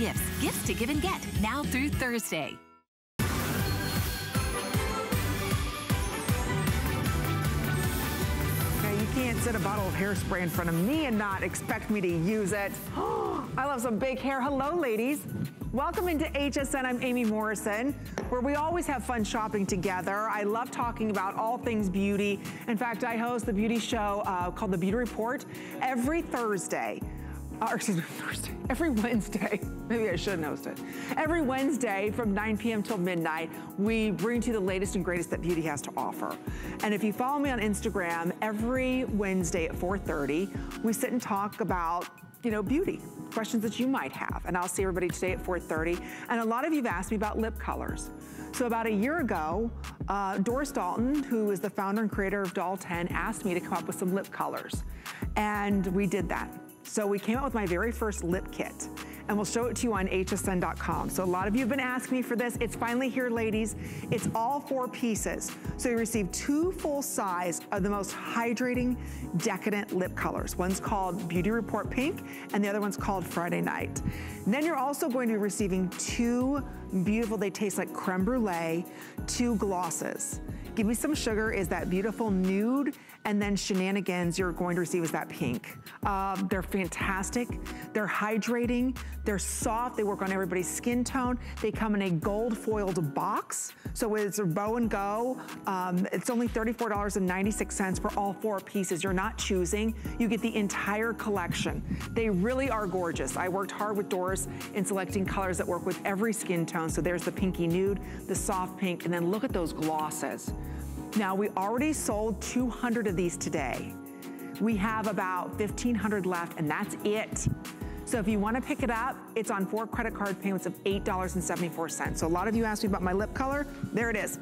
gifts. Gifts to give and get now through Thursday. you can't set a bottle of hairspray in front of me and not expect me to use it. I love some big hair. Hello, ladies. Welcome into HSN. I'm Amy Morrison, where we always have fun shopping together. I love talking about all things beauty. In fact, I host the beauty show uh, called The Beauty Report every Thursday uh, excuse me, Thursday, every Wednesday, maybe I shouldn't host it. Every Wednesday from 9 p.m. till midnight, we bring to you the latest and greatest that beauty has to offer. And if you follow me on Instagram, every Wednesday at 4.30, we sit and talk about, you know, beauty, questions that you might have. And I'll see everybody today at 4.30. And a lot of you have asked me about lip colors. So about a year ago, uh, Doris Dalton, who is the founder and creator of Doll 10, asked me to come up with some lip colors. And we did that. So we came out with my very first lip kit and we'll show it to you on hsn.com. So a lot of you have been asking me for this. It's finally here, ladies. It's all four pieces. So you receive two full size of the most hydrating, decadent lip colors. One's called Beauty Report Pink, and the other one's called Friday Night. And then you're also going to be receiving two beautiful, they taste like creme brulee, two glosses. Give Me Some Sugar is that beautiful nude and then Shenanigans you're going to receive is that pink. Um, they're fantastic. They're hydrating. They're soft. They work on everybody's skin tone. They come in a gold foiled box. So it's a bow and go. Um, it's only $34.96 for all four pieces. You're not choosing. You get the entire collection. They really are gorgeous. I worked hard with Doris in selecting colors that work with every skin tone. So there's the pinky nude, the soft pink, and then look at those glosses. Now, we already sold 200 of these today. We have about 1,500 left, and that's it. So if you wanna pick it up, it's on four credit card payments of $8.74. So a lot of you asked me about my lip color. There it is.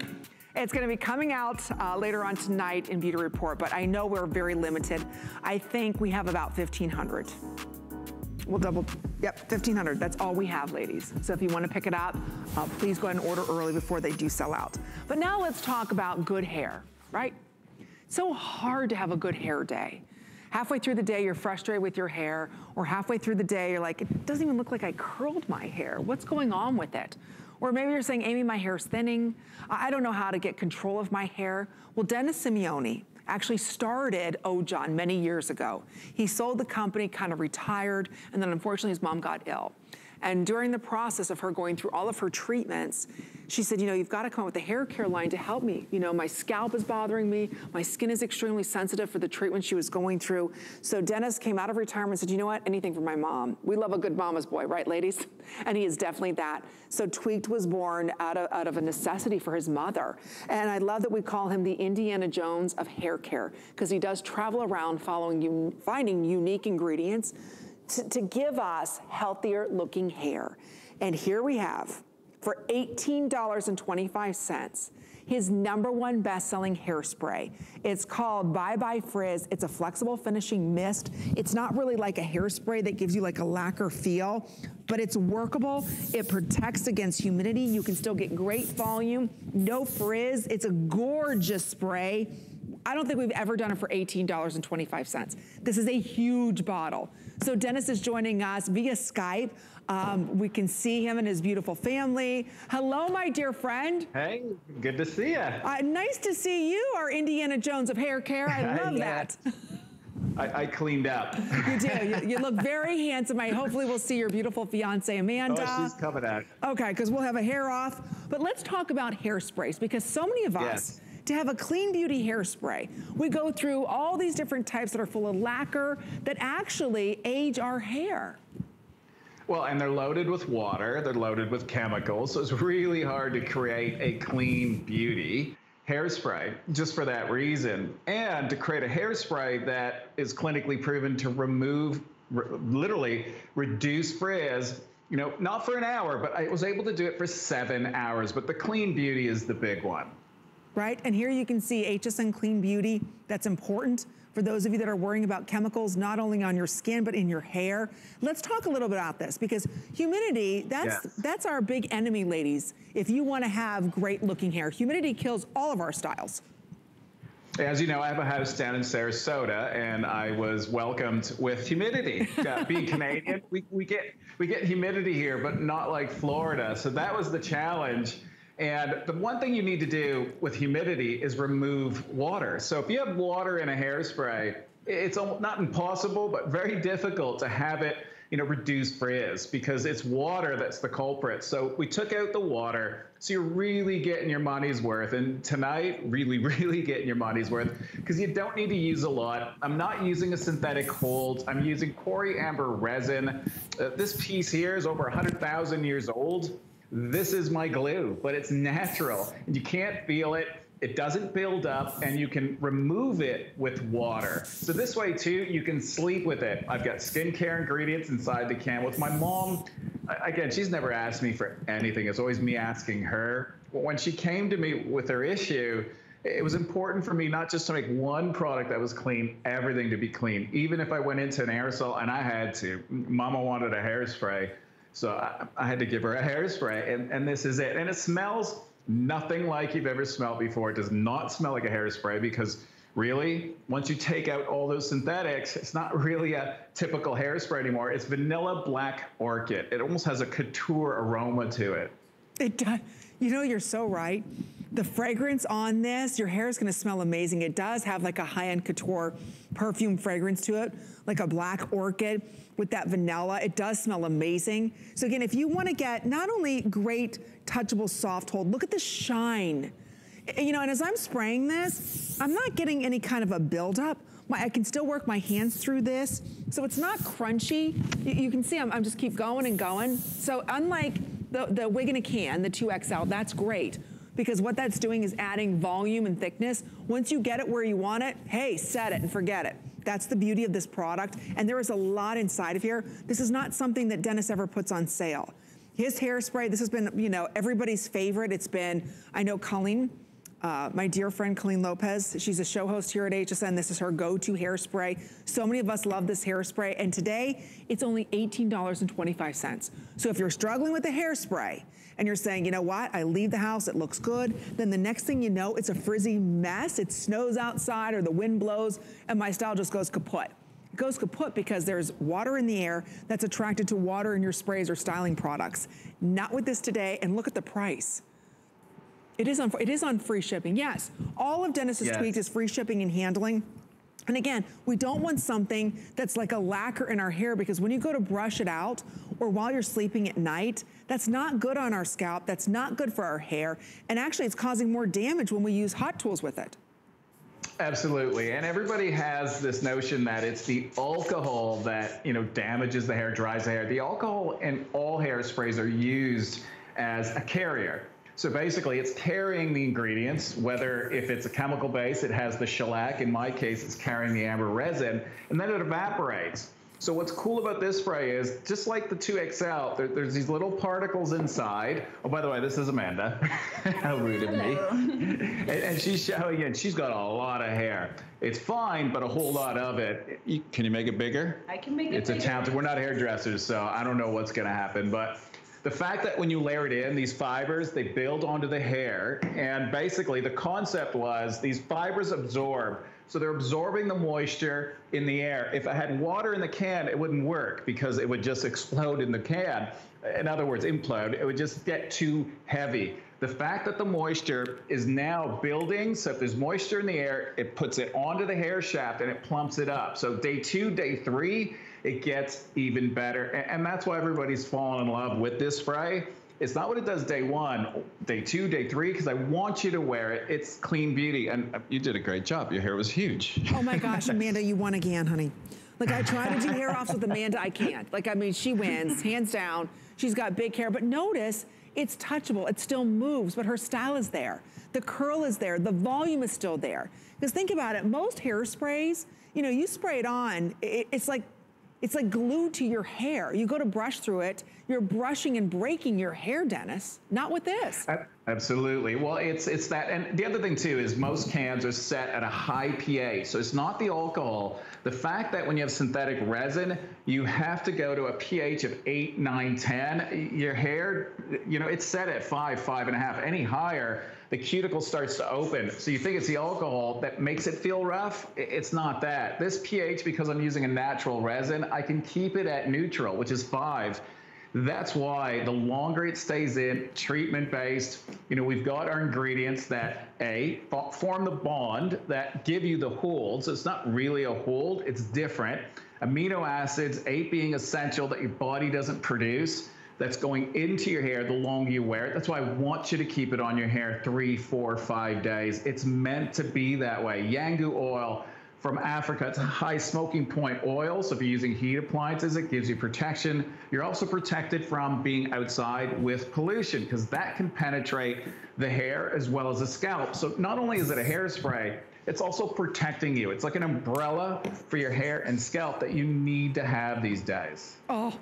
It's gonna be coming out uh, later on tonight in Beauty Report, but I know we're very limited. I think we have about 1,500. We'll double, yep, 1,500. That's all we have, ladies. So if you wanna pick it up, uh, please go ahead and order early before they do sell out. But now let's talk about good hair, right? so hard to have a good hair day. Halfway through the day, you're frustrated with your hair, or halfway through the day, you're like, it doesn't even look like I curled my hair. What's going on with it? Or maybe you're saying, Amy, my hair's thinning. I don't know how to get control of my hair. Well, Dennis Simeone, actually started Ojon many years ago. He sold the company, kind of retired, and then unfortunately his mom got ill. And during the process of her going through all of her treatments, she said, you know, you've got to come up with a hair care line to help me. You know, my scalp is bothering me. My skin is extremely sensitive for the treatment she was going through. So Dennis came out of retirement and said, you know what, anything for my mom. We love a good mama's boy, right, ladies? And he is definitely that. So Tweak'd was born out of, out of a necessity for his mother. And I love that we call him the Indiana Jones of hair care because he does travel around following, you finding unique ingredients to, to give us healthier looking hair. And here we have, for $18.25, his number one best-selling hairspray. It's called Bye Bye Frizz. It's a flexible finishing mist. It's not really like a hairspray that gives you like a lacquer feel, but it's workable. It protects against humidity. You can still get great volume, no frizz. It's a gorgeous spray. I don't think we've ever done it for $18.25. This is a huge bottle. So Dennis is joining us via Skype. Um, we can see him and his beautiful family. Hello, my dear friend. Hey, good to see you. Uh, nice to see you, our Indiana Jones of hair care. I love yeah. that. I, I, cleaned up. You do. You, you, look very handsome. I hopefully will see your beautiful fiance Amanda. Oh, she's coming out. Okay, because we'll have a hair off. But let's talk about hairsprays because so many of us yes to have a clean beauty hairspray. We go through all these different types that are full of lacquer that actually age our hair. Well, and they're loaded with water, they're loaded with chemicals, so it's really hard to create a clean beauty hairspray just for that reason. And to create a hairspray that is clinically proven to remove, literally reduce frizz, you know, not for an hour, but I was able to do it for seven hours. But the clean beauty is the big one right? And here you can see HSN Clean Beauty. That's important for those of you that are worrying about chemicals, not only on your skin, but in your hair. Let's talk a little bit about this because humidity, that's, yes. that's our big enemy, ladies. If you wanna have great looking hair, humidity kills all of our styles. As you know, I have a house down in Sarasota, and I was welcomed with humidity. Uh, being Canadian, we, we get we get humidity here, but not like Florida. So that was the challenge. And the one thing you need to do with humidity is remove water. So if you have water in a hairspray, it's not impossible, but very difficult to have it you know, reduce frizz because it's water that's the culprit. So we took out the water. So you're really getting your money's worth. And tonight, really, really getting your money's worth because you don't need to use a lot. I'm not using a synthetic hold. I'm using Kauri Amber resin. Uh, this piece here is over 100,000 years old. This is my glue, but it's natural you can't feel it it doesn't build up and you can remove it with water. So this way too, you can sleep with it. I've got skincare ingredients inside the can. With my mom, again, she's never asked me for anything. It's always me asking her. When she came to me with her issue, it was important for me not just to make one product that was clean, everything to be clean. Even if I went into an aerosol and I had to, Mama wanted a hairspray. So I, I had to give her a hairspray and, and this is it. And it smells nothing like you've ever smelled before. It does not smell like a hairspray because really, once you take out all those synthetics, it's not really a typical hairspray anymore. It's vanilla black orchid. It almost has a couture aroma to it. It does. You know, you're so right. The fragrance on this, your hair is gonna smell amazing. It does have like a high-end couture perfume fragrance to it, like a black orchid with that vanilla. It does smell amazing. So again, if you wanna get not only great touchable soft hold, look at the shine. You know, and as I'm spraying this, I'm not getting any kind of a buildup. My, I can still work my hands through this. So it's not crunchy. You, you can see I'm, I'm, just keep going and going. So unlike the, the wig in a can, the 2XL, that's great because what that's doing is adding volume and thickness. Once you get it where you want it, hey, set it and forget it. That's the beauty of this product. And there is a lot inside of here. This is not something that Dennis ever puts on sale. His hairspray, this has been, you know, everybody's favorite. It's been, I know Colleen, uh, my dear friend Colleen Lopez, she's a show host here at HSN. This is her go-to hairspray. So many of us love this hairspray. And today, it's only $18.25. So if you're struggling with a hairspray, and you're saying, you know what, I leave the house, it looks good. Then the next thing you know, it's a frizzy mess. It snows outside or the wind blows and my style just goes kaput. It goes kaput because there's water in the air that's attracted to water in your sprays or styling products. Not with this today, and look at the price. It is on, it is on free shipping, yes. All of Dennis's yes. tweaks is free shipping and handling. And again, we don't want something that's like a lacquer in our hair because when you go to brush it out or while you're sleeping at night, that's not good on our scalp. That's not good for our hair. And actually it's causing more damage when we use hot tools with it. Absolutely. And everybody has this notion that it's the alcohol that, you know, damages the hair, dries the hair. The alcohol in all hairsprays are used as a carrier. So basically, it's carrying the ingredients, whether if it's a chemical base, it has the shellac. In my case, it's carrying the amber resin, and then it evaporates. So what's cool about this spray is, just like the 2XL, there, there's these little particles inside. Oh, by the way, this is Amanda. How rude of me. and, and, she's showing it. She's got a lot of hair. It's fine, but a whole lot of it. You, can you make it bigger? I can make it It's bigger. a talent. We're not hairdressers, so I don't know what's going to happen. But the fact that when you layer it in, these fibers, they build onto the hair. And basically, the concept was these fibers absorb. So they're absorbing the moisture in the air. If I had water in the can, it wouldn't work because it would just explode in the can. In other words, implode. It would just get too heavy. The fact that the moisture is now building, so if there's moisture in the air, it puts it onto the hair shaft and it plumps it up. So day two, day three, it gets even better. And, that's why everybody's fallen in love with this spray. It's not what it does day one, day two, day three, because I want you to wear it. It's clean beauty. And uh, you did a great job. Your hair was huge. Oh my gosh, Amanda, you won again, honey. Like I try to do hair offs with Amanda, I can't. Like, I mean, she wins, hands down. She's got big hair, but notice it's touchable. It still moves, but her style is there. The curl is there. The volume is still there. Because think about it, most hairsprays, you know, you spray it on, it, it's like it's like glued to your hair. You go to brush through it, you're brushing and breaking your hair, Dennis. Not with this. Absolutely. Well, it's it's that, and the other thing too is most cans are set at a high pH, so it's not the alcohol. The fact that when you have synthetic resin, you have to go to a pH of eight, nine, ten. Your hair, you know, it's set at five, five and a half. Any higher, the cuticle starts to open. So you think it's the alcohol that makes it feel rough. It's not that. This pH, because I'm using a natural resin, I can keep it at neutral, which is five. That's why the longer it stays in, treatment based, you know, we've got our ingredients that A, form the bond that give you the hold. So it's not really a hold, it's different. Amino acids, eight being essential that your body doesn't produce, that's going into your hair the longer you wear it. That's why I want you to keep it on your hair three, four, five days. It's meant to be that way. Yangu oil from Africa. It's a high smoking point oil, so if you're using heat appliances, it gives you protection. You're also protected from being outside with pollution because that can penetrate the hair as well as the scalp. So not only is it a hairspray, it's also protecting you. It's like an umbrella for your hair and scalp that you need to have these days. Oh,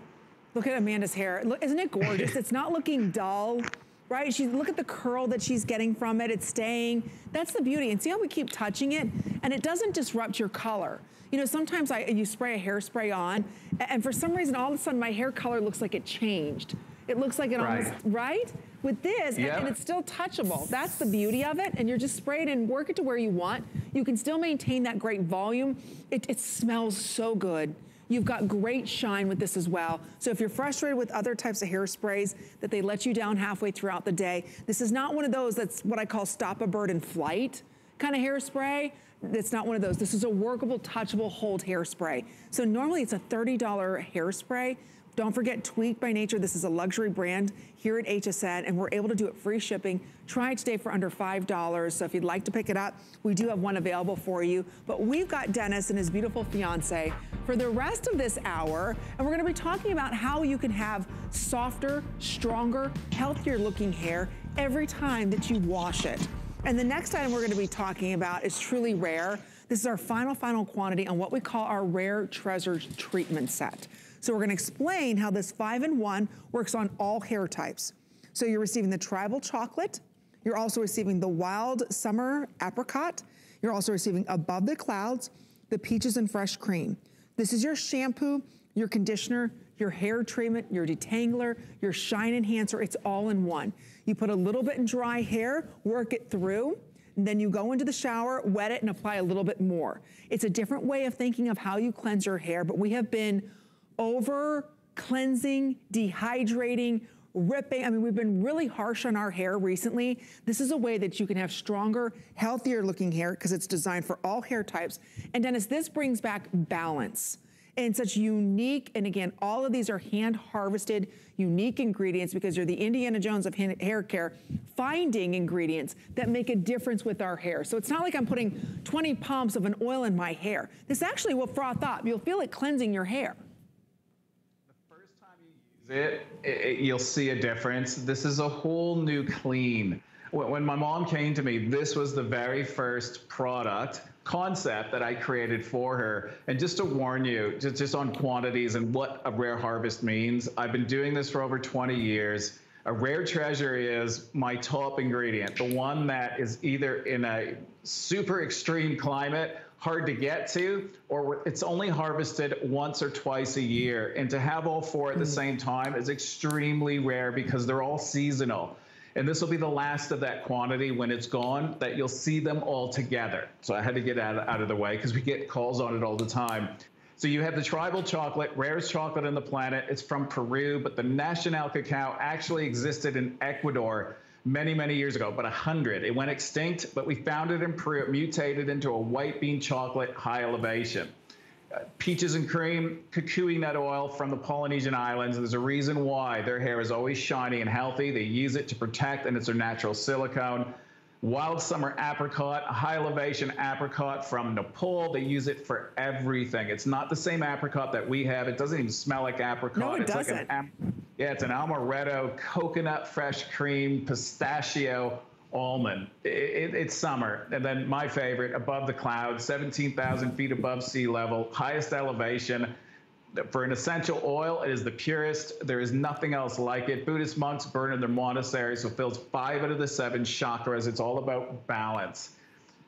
look at Amanda's hair. Look, isn't it gorgeous? it's not looking dull right? She look at the curl that she's getting from it. It's staying. That's the beauty. And see how we keep touching it? And it doesn't disrupt your color. You know, sometimes I you spray a hairspray on, and for some reason, all of a sudden, my hair color looks like it changed. It looks like it right. almost, right? With this, yep. and it's still touchable. That's the beauty of it. And you're just spray it and work it to where you want. You can still maintain that great volume. It, it smells so good. You've got great shine with this as well. So if you're frustrated with other types of hairsprays that they let you down halfway throughout the day, this is not one of those that's what I call stop a bird in flight kind of hairspray. It's not one of those. This is a workable, touchable, hold hairspray. So normally it's a $30 hairspray. Don't forget Tweak by Nature. This is a luxury brand here at HSN, and we're able to do it free shipping. Try it today for under $5. So if you'd like to pick it up, we do have one available for you. But we've got Dennis and his beautiful fiance for the rest of this hour, and we're gonna be talking about how you can have softer, stronger, healthier looking hair every time that you wash it. And the next item we're gonna be talking about is truly rare. This is our final, final quantity on what we call our Rare Treasures Treatment Set. So we're gonna explain how this five in one works on all hair types. So you're receiving the tribal chocolate, you're also receiving the wild summer apricot, you're also receiving above the clouds, the peaches and fresh cream. This is your shampoo, your conditioner, your hair treatment, your detangler, your shine enhancer, it's all in one. You put a little bit in dry hair, work it through, and then you go into the shower, wet it, and apply a little bit more. It's a different way of thinking of how you cleanse your hair, but we have been over cleansing, dehydrating, ripping. I mean, we've been really harsh on our hair recently. This is a way that you can have stronger, healthier looking hair because it's designed for all hair types. And Dennis, this brings back balance and such unique, and again, all of these are hand harvested, unique ingredients because you're the Indiana Jones of hair care, finding ingredients that make a difference with our hair. So it's not like I'm putting 20 pumps of an oil in my hair. This actually will froth up. You'll feel it cleansing your hair it, it, you'll see a difference. This is a whole new clean. When my mom came to me, this was the very first product concept that I created for her. And just to warn you, just, just on quantities and what a rare harvest means, I've been doing this for over 20 years. A rare treasure is my top ingredient, the one that is either in a super extreme climate hard to get to, or it's only harvested once or twice a year. And to have all four at the hmm. same time is extremely rare because they're all seasonal. And this will be the last of that quantity when it's gone that you'll see them all together. So I had to get out, out of the way because we get calls on it all the time. So you have the tribal chocolate, rarest chocolate on the planet. It's from Peru, but the Nacional cacao actually existed in Ecuador many, many years ago, but 100. It went extinct, but we found it. It mutated into a white bean chocolate high elevation. Uh, peaches and cream, kukui nut oil from the Polynesian islands. There's a reason why their hair is always shiny and healthy. They use it to protect, and it's their natural silicone. Wild summer apricot, high elevation apricot from Nepal. They use it for everything. It's not the same apricot that we have. It doesn't even smell like apricot. No, it it's doesn't. Like an, yeah, it's an amaretto, coconut fresh cream, pistachio, almond. It, it, it's summer. And then my favorite, above the clouds, 17,000 feet above sea level, highest elevation. For an essential oil, it is the purest. There is nothing else like it. Buddhist monks burn in their monasteries, so fills five out of the seven chakras. It's all about balance.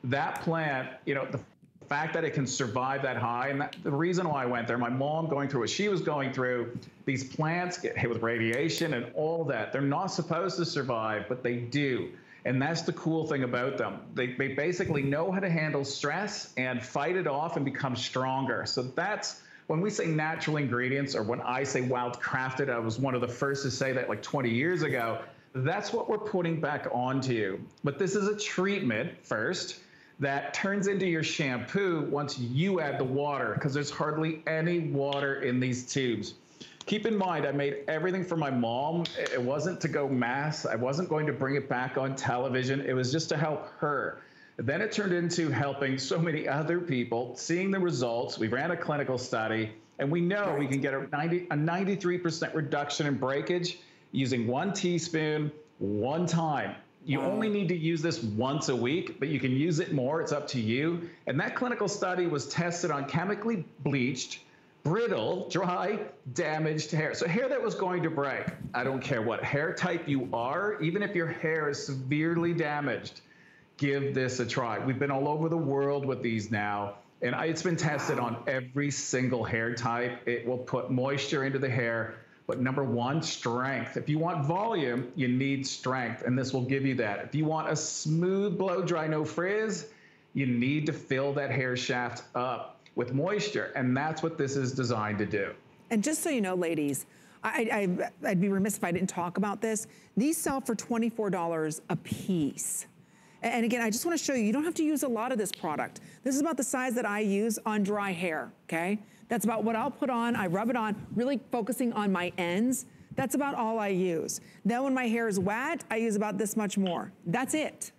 That plant, you know, the fact that it can survive that high, and that, the reason why I went there, my mom going through what she was going through, these plants get hit with radiation and all that. They're not supposed to survive, but they do. And that's the cool thing about them. They, they basically know how to handle stress and fight it off and become stronger. So that's when we say natural ingredients, or when I say wild crafted, I was one of the first to say that like 20 years ago. That's what we're putting back onto you. But this is a treatment first that turns into your shampoo once you add the water, because there's hardly any water in these tubes. Keep in mind, I made everything for my mom. It wasn't to go mass. I wasn't going to bring it back on television. It was just to help her. Then it turned into helping so many other people, seeing the results. We ran a clinical study, and we know right. we can get a, 90, a 93% reduction in breakage using one teaspoon, one time. You only need to use this once a week, but you can use it more. It's up to you. And that clinical study was tested on chemically bleached, brittle, dry, damaged hair. So hair that was going to break. I don't care what hair type you are, even if your hair is severely damaged give this a try. We've been all over the world with these now, and it's been tested on every single hair type. It will put moisture into the hair. But number one, strength. If you want volume, you need strength, and this will give you that. If you want a smooth blow dry, no frizz, you need to fill that hair shaft up with moisture, and that's what this is designed to do. And just so you know, ladies, I, would be remiss if I didn't talk about this. These sell for $24 a piece. And again, I just wanna show you, you don't have to use a lot of this product. This is about the size that I use on dry hair, okay? That's about what I'll put on, I rub it on, really focusing on my ends. That's about all I use. Then when my hair is wet, I use about this much more. That's it.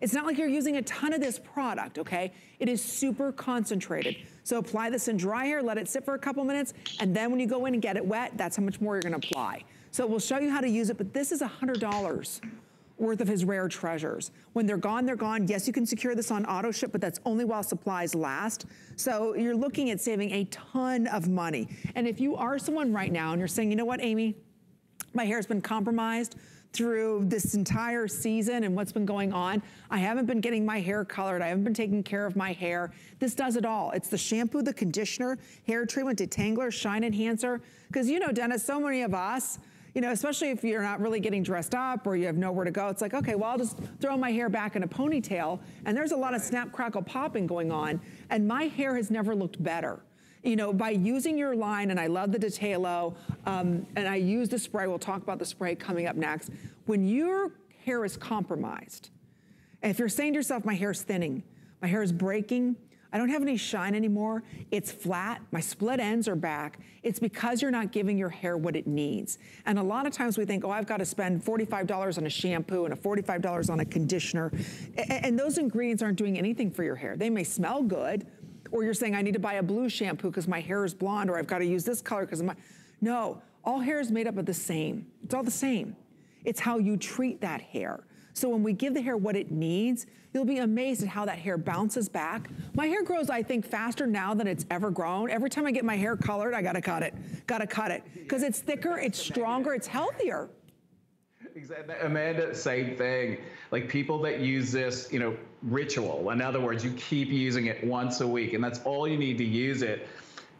It's not like you're using a ton of this product, okay? It is super concentrated. So apply this in dry hair, let it sit for a couple minutes, and then when you go in and get it wet, that's how much more you're gonna apply. So we'll show you how to use it, but this is $100 worth of his rare treasures. When they're gone, they're gone. Yes, you can secure this on auto ship, but that's only while supplies last. So you're looking at saving a ton of money. And if you are someone right now and you're saying, you know what, Amy, my hair's been compromised through this entire season and what's been going on. I haven't been getting my hair colored. I haven't been taking care of my hair. This does it all. It's the shampoo, the conditioner, hair treatment, detangler, shine enhancer. Because you know, Dennis, so many of us, you know, especially if you're not really getting dressed up or you have nowhere to go, it's like, okay, well, I'll just throw my hair back in a ponytail. And there's a lot of snap, crackle, popping going on. And my hair has never looked better. You know, by using your line, and I love the Dhatelo, um, and I use the spray, we'll talk about the spray coming up next. When your hair is compromised, if you're saying to yourself, my hair's thinning, my hair is breaking, I don't have any shine anymore. It's flat. My split ends are back. It's because you're not giving your hair what it needs. And a lot of times we think, oh, I've got to spend $45 on a shampoo and a $45 on a conditioner. And those ingredients aren't doing anything for your hair. They may smell good, or you're saying, I need to buy a blue shampoo because my hair is blonde, or I've got to use this color because my. No, all hair is made up of the same. It's all the same. It's how you treat that hair. So when we give the hair what it needs, you'll be amazed at how that hair bounces back. My hair grows, I think, faster now than it's ever grown. Every time I get my hair colored, I gotta cut it, gotta cut it. Because it's thicker, it's stronger, it's healthier. Exactly. Amanda, same thing. Like people that use this, you know, ritual. In other words, you keep using it once a week, and that's all you need to use it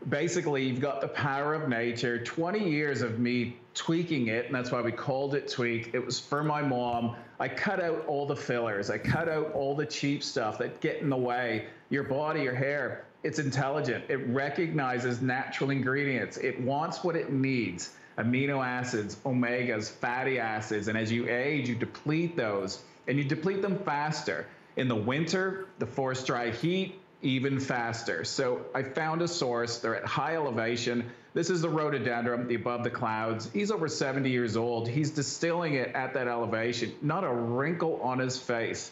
basically you've got the power of nature 20 years of me tweaking it and that's why we called it tweak. It was for my mom. I cut out all the fillers. I cut out all the cheap stuff that get in the way. Your body your hair it's intelligent. It recognizes natural ingredients. It wants what it needs. Amino acids omegas fatty acids and as you age you deplete those and you deplete them faster. In the winter the forest dry heat even faster. So I found a source. They're at high elevation. This is the rhododendron, the above the clouds. He's over 70 years old. He's distilling it at that elevation, not a wrinkle on his face.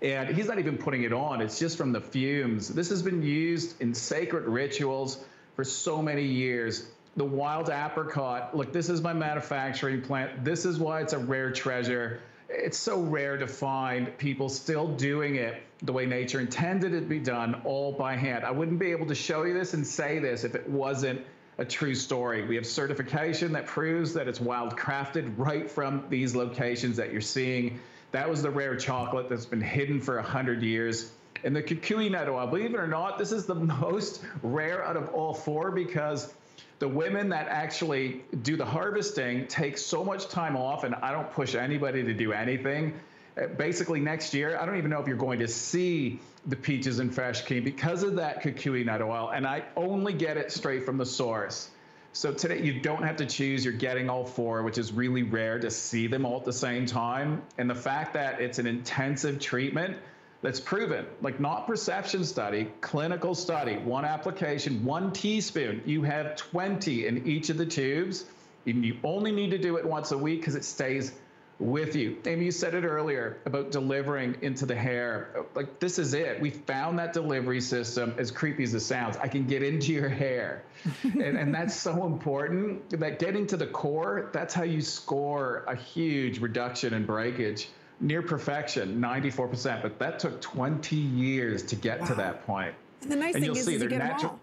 And he's not even putting it on, it's just from the fumes. This has been used in sacred rituals for so many years. The wild apricot, look, this is my manufacturing plant. This is why it's a rare treasure it's so rare to find people still doing it the way nature intended it to be done, all by hand. I wouldn't be able to show you this and say this if it wasn't a true story. We have certification that proves that it's wild crafted right from these locations that you're seeing. That was the rare chocolate that's been hidden for 100 years. And the kukui oil, believe it or not, this is the most rare out of all four because the women that actually do the harvesting take so much time off, and I don't push anybody to do anything. Uh, basically, next year, I don't even know if you're going to see the peaches and fresh cream because of that kukui nut oil, and I only get it straight from the source. So today you don't have to choose, you're getting all four, which is really rare to see them all at the same time. And the fact that it's an intensive treatment that's proven, like not perception study, clinical study, one application, one teaspoon, you have 20 in each of the tubes. And you only need to do it once a week because it stays with you. Amy, you said it earlier about delivering into the hair. Like, this is it. We found that delivery system, as creepy as it sounds. I can get into your hair. and, and that's so important that getting to the core, that's how you score a huge reduction in breakage near perfection, 94%, but that took 20 years to get wow. to that point. And the nice and thing is, see, is you get natu- them all.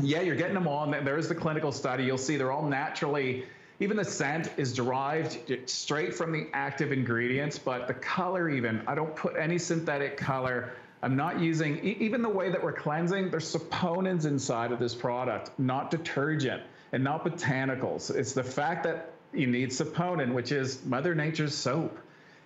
Yeah, you're getting them all. And there is the clinical study. You'll see they're all naturally, even the scent is derived straight from the active ingredients, but the color, even, I don't put any synthetic color. I'm not using, even the way that we're cleansing, there's saponins inside of this product, not detergent and not botanicals. It's the fact that you need saponin, which is Mother Nature's soap.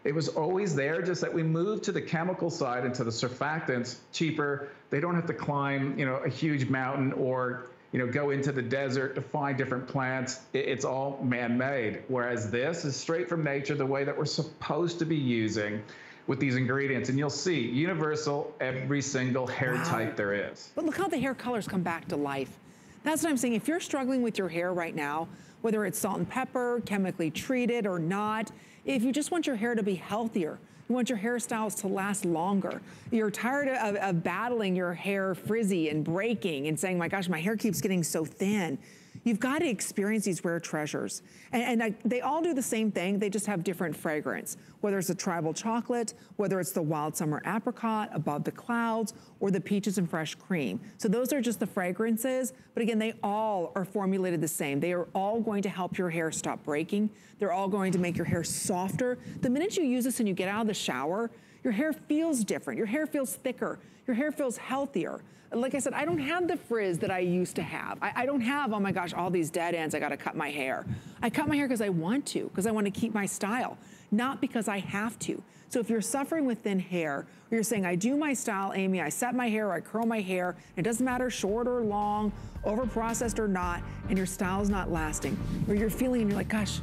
It was always there, just that we moved to the chemical side and to the surfactants cheaper. They don't have to climb, you know, a huge mountain or you know go into the desert to find different plants. It's all man-made. Whereas this is straight from nature, the way that we're supposed to be using with these ingredients. And you'll see universal every single hair wow. type there is. But look how the hair colors come back to life. That's what I'm saying. If you're struggling with your hair right now, whether it's salt and pepper, chemically treated or not, if you just want your hair to be healthier, you want your hairstyles to last longer. You're tired of, of, battling your hair frizzy and breaking and saying, my gosh, my hair keeps getting so thin. You've got to experience these rare treasures. And, and I, they all do the same thing, they just have different fragrance. Whether it's the tribal chocolate, whether it's the wild summer apricot, above the clouds, or the peaches and fresh cream. So those are just the fragrances, but again, they all are formulated the same. They are all going to help your hair stop breaking. They're all going to make your hair softer. The minute you use this and you get out of the shower, your hair feels different. Your hair feels thicker. Your hair feels healthier like I said, I don't have the frizz that I used to have. I, I don't have, oh my gosh, all these dead ends, I gotta cut my hair. I cut my hair because I want to, because I wanna keep my style, not because I have to. So if you're suffering with thin hair, or you're saying, I do my style, Amy, I set my hair, I curl my hair, it doesn't matter short or long, over-processed or not, and your style's not lasting, or you're feeling and you're like, gosh,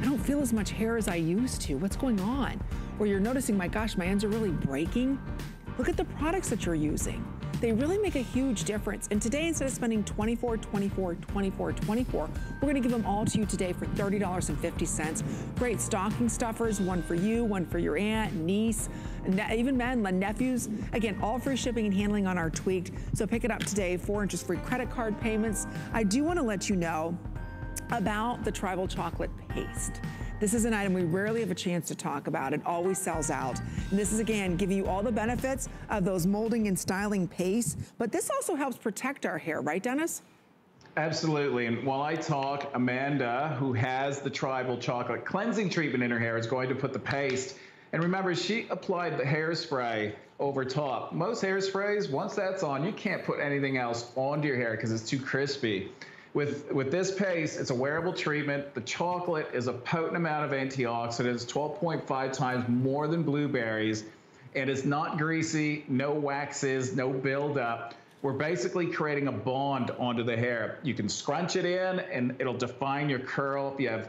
I don't feel as much hair as I used to, what's going on? Or you're noticing, my gosh, my ends are really breaking. Look at the products that you're using they really make a huge difference. And today, instead of spending 24, 24, 24, 24, we're gonna give them all to you today for $30.50. Great stocking stuffers, one for you, one for your aunt, niece, even men, nephews. Again, all free shipping and handling on our Tweak'd. So pick it up today, four interest-free credit card payments. I do wanna let you know about the tribal chocolate paste. This is an item we rarely have a chance to talk about. It always sells out. And this is, again, giving you all the benefits of those molding and styling paste, but this also helps protect our hair, right, Dennis? Absolutely. And while I talk, Amanda, who has the tribal chocolate cleansing treatment in her hair, is going to put the paste. And remember, she applied the hairspray over top. Most hairsprays, once that's on, you can't put anything else onto your hair because it's too crispy. With, with this paste, it's a wearable treatment. The chocolate is a potent amount of antioxidants, 12.5 times more than blueberries, and it's not greasy, no waxes, no buildup. We're basically creating a bond onto the hair. You can scrunch it in and it'll define your curl. If you have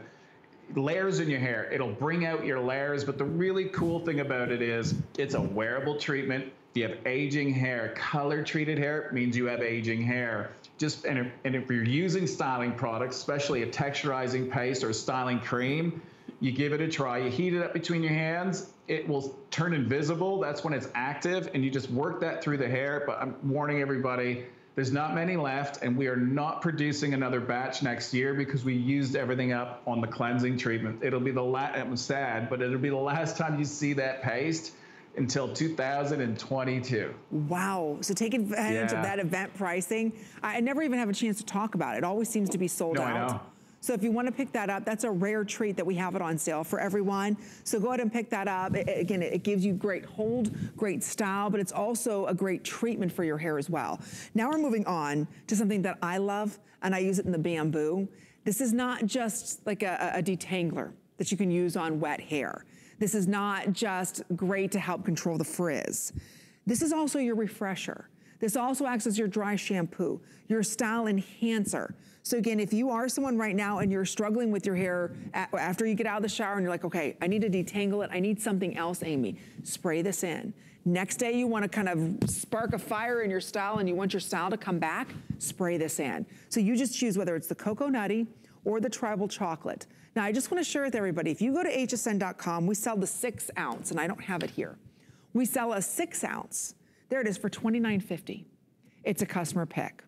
layers in your hair, it'll bring out your layers. But the really cool thing about it is it's a wearable treatment. If you have aging hair, color treated hair means you have aging hair just and if, and if you're using styling products, especially a texturizing paste or a styling cream, you give it a try. You heat it up between your hands. It will turn invisible. That's when it's active, and you just work that through the hair. But I'm warning everybody. There's not many left, and we are not producing another batch next year because we used everything up on the cleansing treatment. It'll be the last, I'm sad, but it'll be the last time you see that paste until 2022. Wow. So take advantage yeah. of that event pricing. I never even have a chance to talk about it. It always seems to be sold no, out. I know. So if you want to pick that up, that's a rare treat that we have it on sale for everyone. So go ahead and pick that up. It, again, it gives you great hold, great style, but it's also a great treatment for your hair as well. Now we're moving on to something that I love, and I use it in the bamboo. This is not just like a, a detangler that you can use on wet hair. This is not just great to help control the frizz. This is also your refresher. This also acts as your dry shampoo, your style enhancer. So again, if you are someone right now and you're struggling with your hair after you get out of the shower and you're like, okay, I need to detangle it. I need something else, Amy. Spray this in. Next day, you want to kind of spark a fire in your style and you want your style to come back, spray this in. So you just choose whether it's the Cocoa Nutty or the Tribal Chocolate. Now, I just want to share with everybody, if you go to hsn.com, we sell the six ounce, and I don't have it here. We sell a six ounce. There it is for $29.50. It's a customer pick.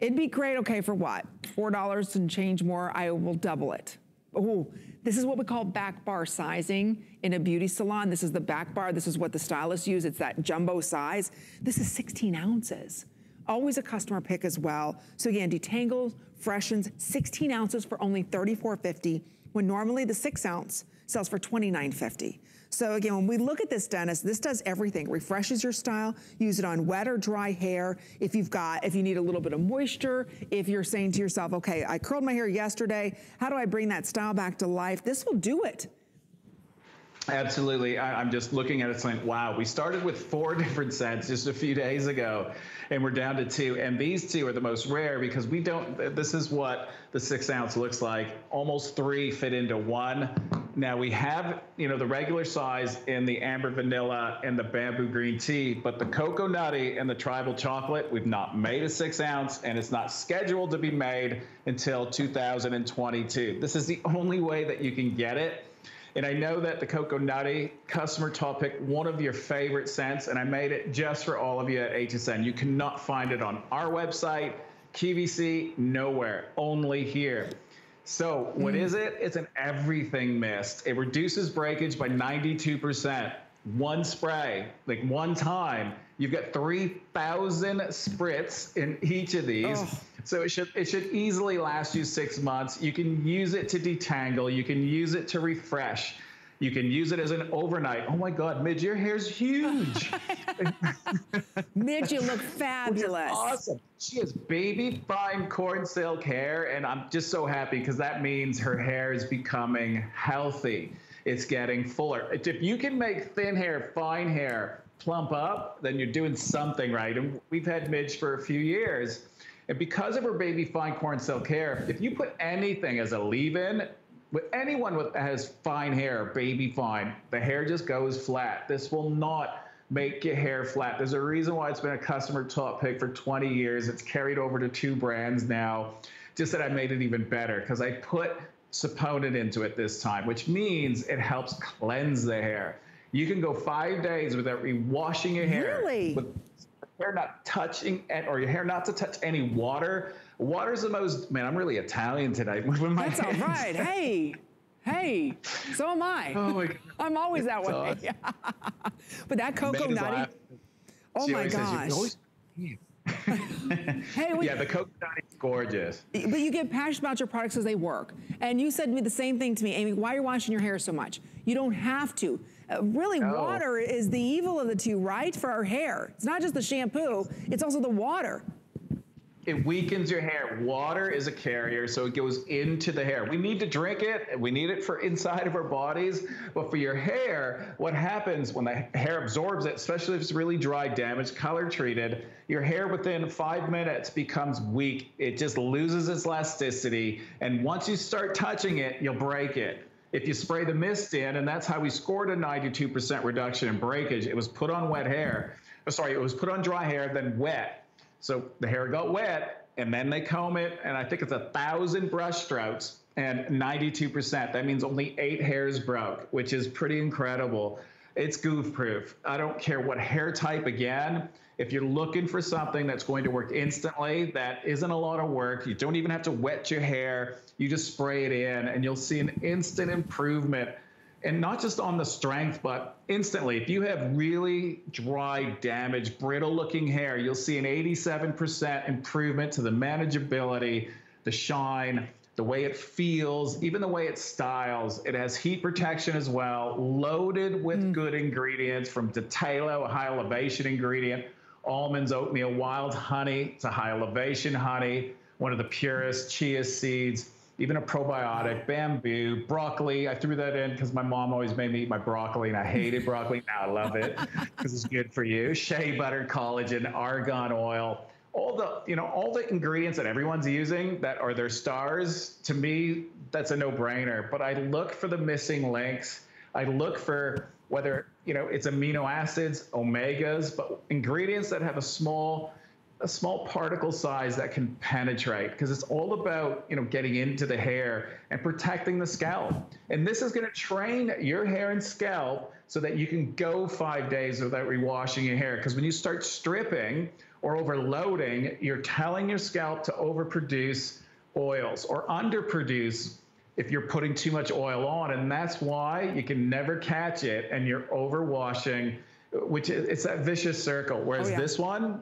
It'd be great, okay, for what? $4 and change more, I will double it. Oh, this is what we call back bar sizing in a beauty salon. This is the back bar. This is what the stylists use. It's that jumbo size. This is 16 ounces. Always a customer pick as well. So again, detangles, freshens, 16 ounces for only $34.50 when normally the six ounce sells for $29.50. So again, when we look at this, Dennis, this does everything. Refreshes your style. Use it on wet or dry hair. If you've got, if you need a little bit of moisture, if you're saying to yourself, okay, I curled my hair yesterday. How do I bring that style back to life? This will do it. Absolutely. I, am just looking at it saying, wow, we started with four different scents just a few days ago, and we're down to two. And these two are the most rare because we don't, this is what the six ounce looks like. Almost three fit into one. Now we have, you know, the regular size in the amber vanilla and the bamboo green tea, but the cocoa nutty and the tribal chocolate, we've not made a six ounce and it's not scheduled to be made until 2022. This is the only way that you can get it. And I know that the Cocoa Nutty customer topic, one of your favorite scents, and I made it just for all of you at HSN. You cannot find it on our website, QVC, nowhere, only here. So, what mm. is it? It's an everything mist. It reduces breakage by 92%. One spray, like one time. You've got 3,000 spritz in each of these. Oh. So it should it should easily last you six months. You can use it to detangle. You can use it to refresh. You can use it as an overnight. Oh my God, Midge, your hair's huge. Midge, you look fabulous. Awesome. She has baby fine corn silk hair, and I'm just so happy because that means her hair is becoming healthy. It's getting fuller. If you can make thin hair, fine hair, plump up, then you're doing something right. And we've had Midge for a few years. And because of her baby fine corn silk hair, if you put anything as a leave-in, with anyone with has fine hair, baby fine, the hair just goes flat. This will not make your hair flat. There's a reason why it's been a customer top pick for 20 years. It's carried over to two brands now. Just that I made it even better because I put saponin into it this time, which means it helps cleanse the hair. You can go five days without re-washing your hair. Really? With hair not touching or your hair not to touch any water. Water is the most man. I'm really Italian my That's hands. all right. Hey, hey. So am I. Oh my God. I'm always that way. but that cocoa nutty. Oh my gosh. hey, we, yeah, the cocoa nutty is gorgeous. But you get passionate about your products because they work. And you said to me the same thing to me, Amy. Why are you washing your hair so much? You don't have to. Uh, really, no. water is the evil of the two, right? For our hair. It's not just the shampoo, it's also the water. It weakens your hair. Water is a carrier, so it goes into the hair. We need to drink it. We need it for inside of our bodies. But for your hair, what happens when the hair absorbs it, especially if it's really dry, damaged, color treated, your hair within five minutes becomes weak. It just loses its elasticity. And once you start touching it, you'll break it if you spray the mist in, and that's how we scored a 92% reduction in breakage. It was put on wet hair. Sorry, it was put on dry hair, then wet. So the hair got wet, and then they comb it, and I think it's a thousand brush strokes and 92%. That means only eight hairs broke, which is pretty incredible. It's goof proof. I don't care what hair type again. If you're looking for something that's going to work instantly, that isn't a lot of work. You don't even have to wet your hair. You just spray it in and you'll see an instant improvement and not just on the strength, but instantly. If you have really dry, damaged, brittle looking hair, you'll see an 87% improvement to the manageability, the shine, the way it feels, even the way it styles. It has heat protection as well, loaded with mm. good ingredients from Dhatelo, a high elevation ingredient, almonds, oatmeal, wild honey, it's a high elevation honey, one of the purest chia seeds even a probiotic, bamboo, broccoli. I threw that in because my mom always made me eat my broccoli, and I hated broccoli. Now I love it because it's good for you. Shea butter, collagen, argan oil, all the you know all the ingredients that everyone's using that are their stars. To me, that's a no-brainer. But I look for the missing links. I look for whether you know it's amino acids, omegas, but ingredients that have a small a small particle size that can penetrate because it's all about you know getting into the hair and protecting the scalp. And this is going to train your hair and scalp so that you can go five days without rewashing your hair. Because when you start stripping or overloading you're telling your scalp to overproduce oils or underproduce if you're putting too much oil on. And that's why you can never catch it and you're overwashing which is it's that vicious circle. Whereas oh, yeah. this one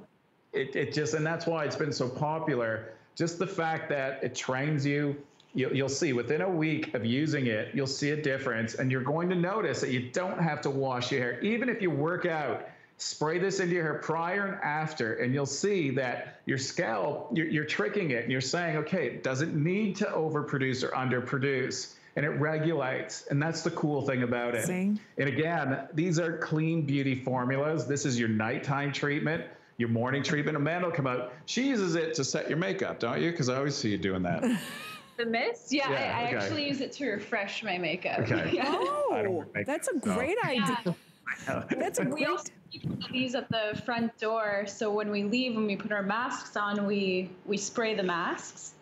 it, it just, and that's why it's been so popular. Just the fact that it trains you, you, you'll see within a week of using it, you'll see a difference, and you're going to notice that you don't have to wash your hair. Even if you work out, spray this into your hair prior and after, and you'll see that your scalp, you're, you're tricking it, and you're saying, okay, it doesn't need to overproduce or underproduce and it regulates. And that's the cool thing about it. And again, these are clean beauty formulas. This is your nighttime treatment your morning treatment. Amanda will come out. She uses it to set your makeup, don't you? Because I always see you doing that. The mist? Yeah, yeah I, I actually use it to refresh my makeup. Okay. Yeah. Oh, that's a great so. idea. Yeah. That's a great. We also keep these at the front door, so when we leave, when we put our masks on, we we spray the masks,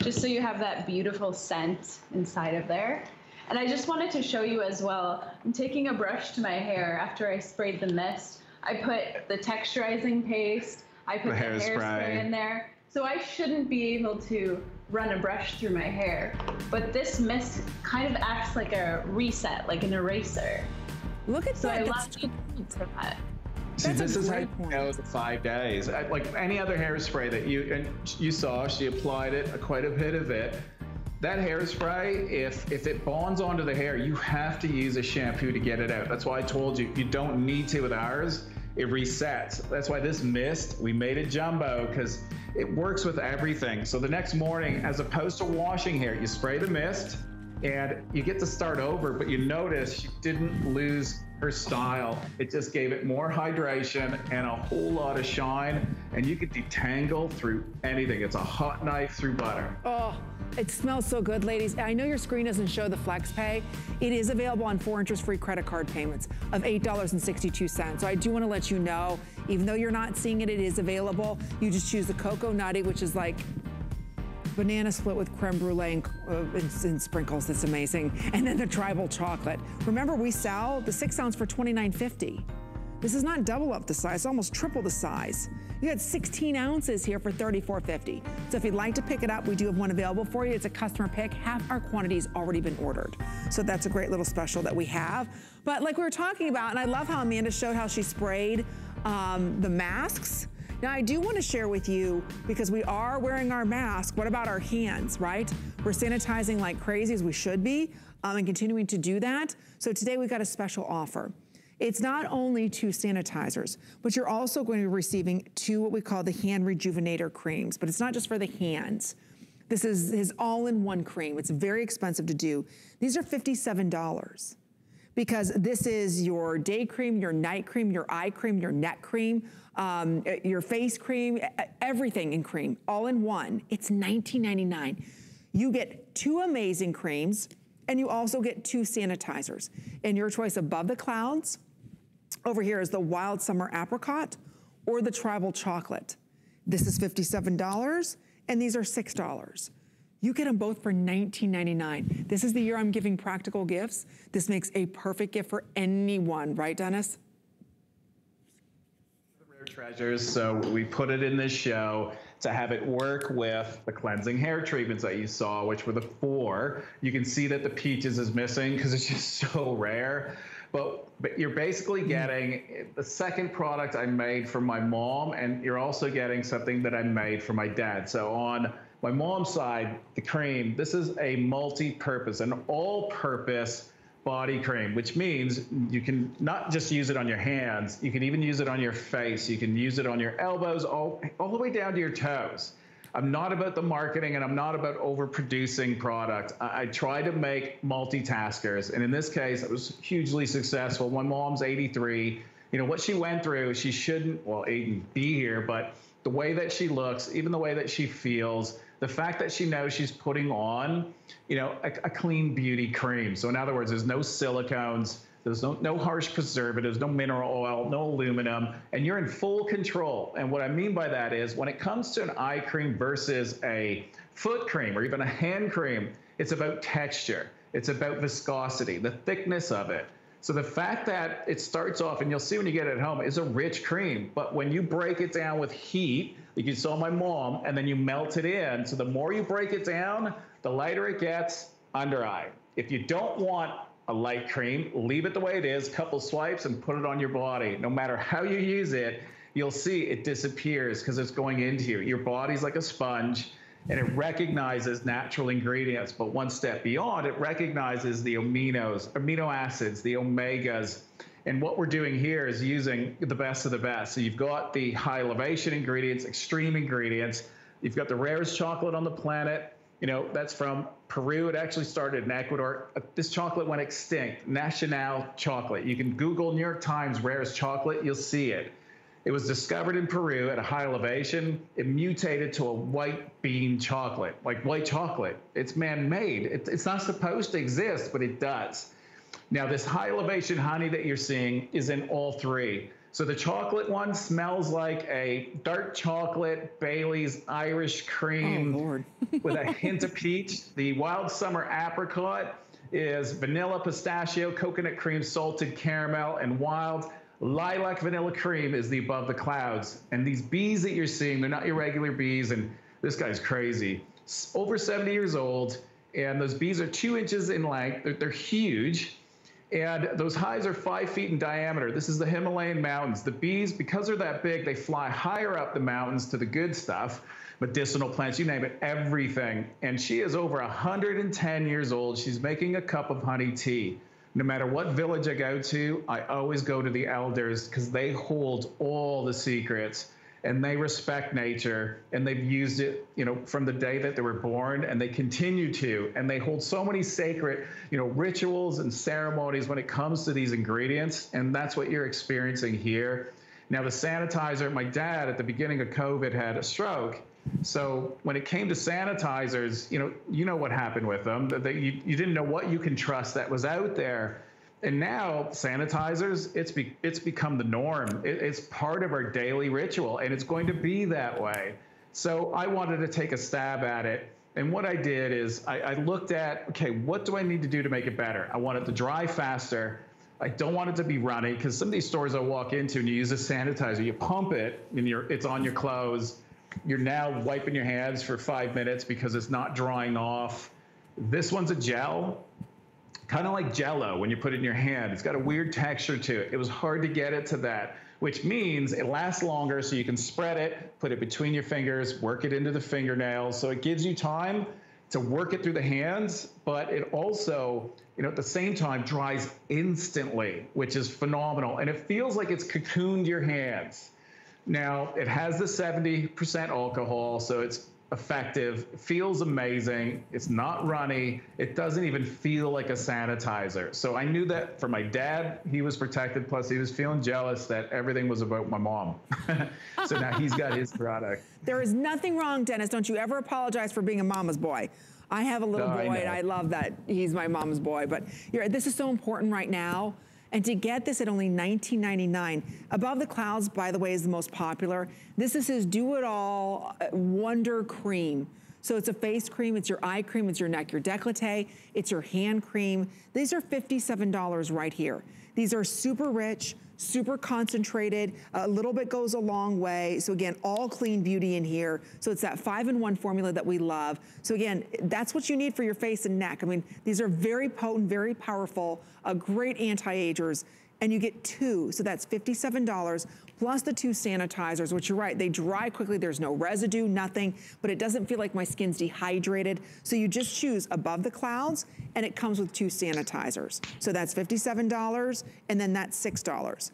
just so you have that beautiful scent inside of there. And I just wanted to show you as well. I'm taking a brush to my hair after I sprayed the mist I put the texturizing paste. I put the, the hairspray. hairspray in there. So I shouldn't be able to run a brush through my hair. But this mist kind of acts like a reset, like an eraser. Look at so that. I love for that. See, That's this is how you know the five days. Like any other hairspray that you and you saw, she applied it, quite a bit of it that hairspray, if if it bonds onto the hair, you have to use a shampoo to get it out. That's why I told you you don't need to with ours. It resets. That's why this mist, we made it jumbo because it works with everything. So the next morning, as opposed to washing hair, you spray the mist and you get to start over, but you notice she didn't lose her style. It just gave it more hydration and a whole lot of shine, and you could detangle through anything. It's a hot knife through butter. Oh, it smells so good, ladies. I know your screen doesn't show the flex pay. It is available on four interest-free credit card payments of $8.62. So I do want to let you know, even though you're not seeing it, it is available. You just choose the Cocoa Nutty, which is like banana split with creme brulee and, uh, and, and, sprinkles. That's amazing. And then the tribal chocolate. Remember, we sell the six ounce for $29.50. This is not double up the size, it's almost triple the size. You got 16 ounces here for $34.50. So if you'd like to pick it up, we do have one available for you. It's a customer pick. Half our quantity's already been ordered. So that's a great little special that we have. But like we were talking about, and I love how Amanda showed how she sprayed um, the masks. Now I do want to share with you, because we are wearing our mask, what about our hands, right? We're sanitizing like crazy as we should be um, and continuing to do that. So today we've got a special offer. It's not only two sanitizers, but you're also going to be receiving two what we call the hand rejuvenator creams, but it's not just for the hands. This is his all-in-one cream. It's very expensive to do. These are $57 because this is your day cream, your night cream, your eye cream, your neck cream, um, eh, your face cream, eh, eh, everything in cream, all in one. It's $19.99. You get two amazing creams, and you also get two sanitizers in your choice above the clouds over here is the Wild Summer Apricot or the Tribal Chocolate. This is $57 and these are $6. You get them both for $19.99. This is the year I'm giving practical gifts. This makes a perfect gift for anyone, right, Dennis? Treasures, so we put it in this show to have it work with the cleansing hair treatments that you saw, which were the four. You can see that the peaches is missing because it's just so rare. But, but you're basically mm-hmm. getting the second product I made for my mom, and you're also getting something that I made for my dad. So on my mom's side, the cream, this is a multi-purpose, an all-purpose body cream, which means you can not just use it on your hands, you can even use it on your face, you can use it on your elbows, all, all the way down to your toes. I'm not about the marketing and I'm not about overproducing product. I, I try to make multitaskers. And in this case, it was hugely successful. My mom's 83. You know, what she went through, she shouldn't, well, Aiden, be here, but the way that she looks, even the way that she feels, the fact that she knows she's putting on, you know, a, a clean beauty cream. So in other words, there's no silicones, there's no, no harsh preservatives, no mineral oil, no aluminum, and you're in full control. And what I mean by that is when it comes to an eye cream versus a foot cream or even a hand cream, it's about texture. It's about viscosity, the thickness of it. So the fact that it starts off, and you'll see when you get it at home, is a rich cream. But when you break it down with heat, like you saw my mom, and then you melt it in, so the more you break it down, the lighter it gets under eye. If you don't want a light cream, leave it the way it is, a couple swipes, and put it on your body. No matter how you use it, you'll see it disappears because it's going into you. Your body's like a sponge and it recognizes natural ingredients. But one step beyond, it recognizes the aminos, amino acids, the omegas. And what we're doing here is using the best of the best. So you've got the high elevation ingredients, extreme ingredients. You've got the rarest chocolate on the planet. You know, that's from Peru. It actually started in Ecuador. Uh, this chocolate went extinct. Nacional chocolate. You can Google New York Times rarest chocolate, you'll see it. It was discovered in Peru at a high elevation. It mutated to a white bean chocolate, like white chocolate. It's man made. It, it's not supposed to exist, but it does. Now, this high elevation honey that you're seeing is in all three. So the chocolate one smells like a dark chocolate Bailey's Irish cream oh, with a hint of peach. The wild summer apricot is vanilla, pistachio, coconut cream, salted caramel, and wild. Lilac vanilla cream is the above the clouds. And these bees that you're seeing, they're not your regular bees. And this guy's crazy. Over 70 years old. And those bees are two inches in length. They're, they're huge. And those hives are five feet in diameter. This is the Himalayan mountains. The bees, because they're that big, they fly higher up the mountains to the good stuff, medicinal plants, you name it, everything. And she is over 110 years old. She's making a cup of honey tea no matter what village I go to, I always go to the elders because they hold all the secrets and they respect nature and they've used it, you know, from the day that they were born and they continue to. And they hold so many sacred, you know, rituals and ceremonies when it comes to these ingredients. And that's what you're experiencing here. Now, the sanitizer, my dad at the beginning of COVID had a stroke so when it came to sanitizers, you know, you know what happened with them. That you, you didn't know what you can trust that was out there. And now sanitizers, it's be, it's become the norm. It, it's part of our daily ritual, and it's going to be that way. So I wanted to take a stab at it. And what I did is I, I looked at, okay, what do I need to do to make it better? I want it to dry faster. I don't want it to be runny because some of these stores I walk into and you use a sanitizer, you pump it and you're, it's on your clothes you're now wiping your hands for five minutes because it's not drying off. This one's a gel, kind of like jello when you put it in your hand. It's got a weird texture to it. It was hard to get it to that, which means it lasts longer so you can spread it, put it between your fingers, work it into the fingernails. So it gives you time to work it through the hands, but it also, you know, at the same time dries instantly, which is phenomenal. And it feels like it's cocooned your hands. Now, it has the 70% alcohol, so it's effective, feels amazing. It's not runny. It doesn't even feel like a sanitizer. So I knew that for my dad, he was protected. Plus, he was feeling jealous that everything was about my mom. so now he's got his product. There is nothing wrong, Dennis. Don't you ever apologize for being a mama's boy. I have a little no, boy, I and I love that he's my mom's boy. But this is so important right now and to get this at only $19.99, Above the Clouds, by the way, is the most popular. This is his do-it-all uh, Wonder Cream. So it's a face cream, it's your eye cream, it's your neck, your décolleté, it's your hand cream. These are $57 right here. These are super rich, super concentrated. A little bit goes a long way. So again, all clean beauty in here. So it's that five-in-one formula that we love. So again, that's what you need for your face and neck. I mean, these are very potent, very powerful, uh, great anti-agers and you get two, so that's $57 plus the two sanitizers, which you're right, they dry quickly, there's no residue, nothing, but it doesn't feel like my skin's dehydrated. So you just choose above the clouds and it comes with two sanitizers. So that's $57 and then that's $6.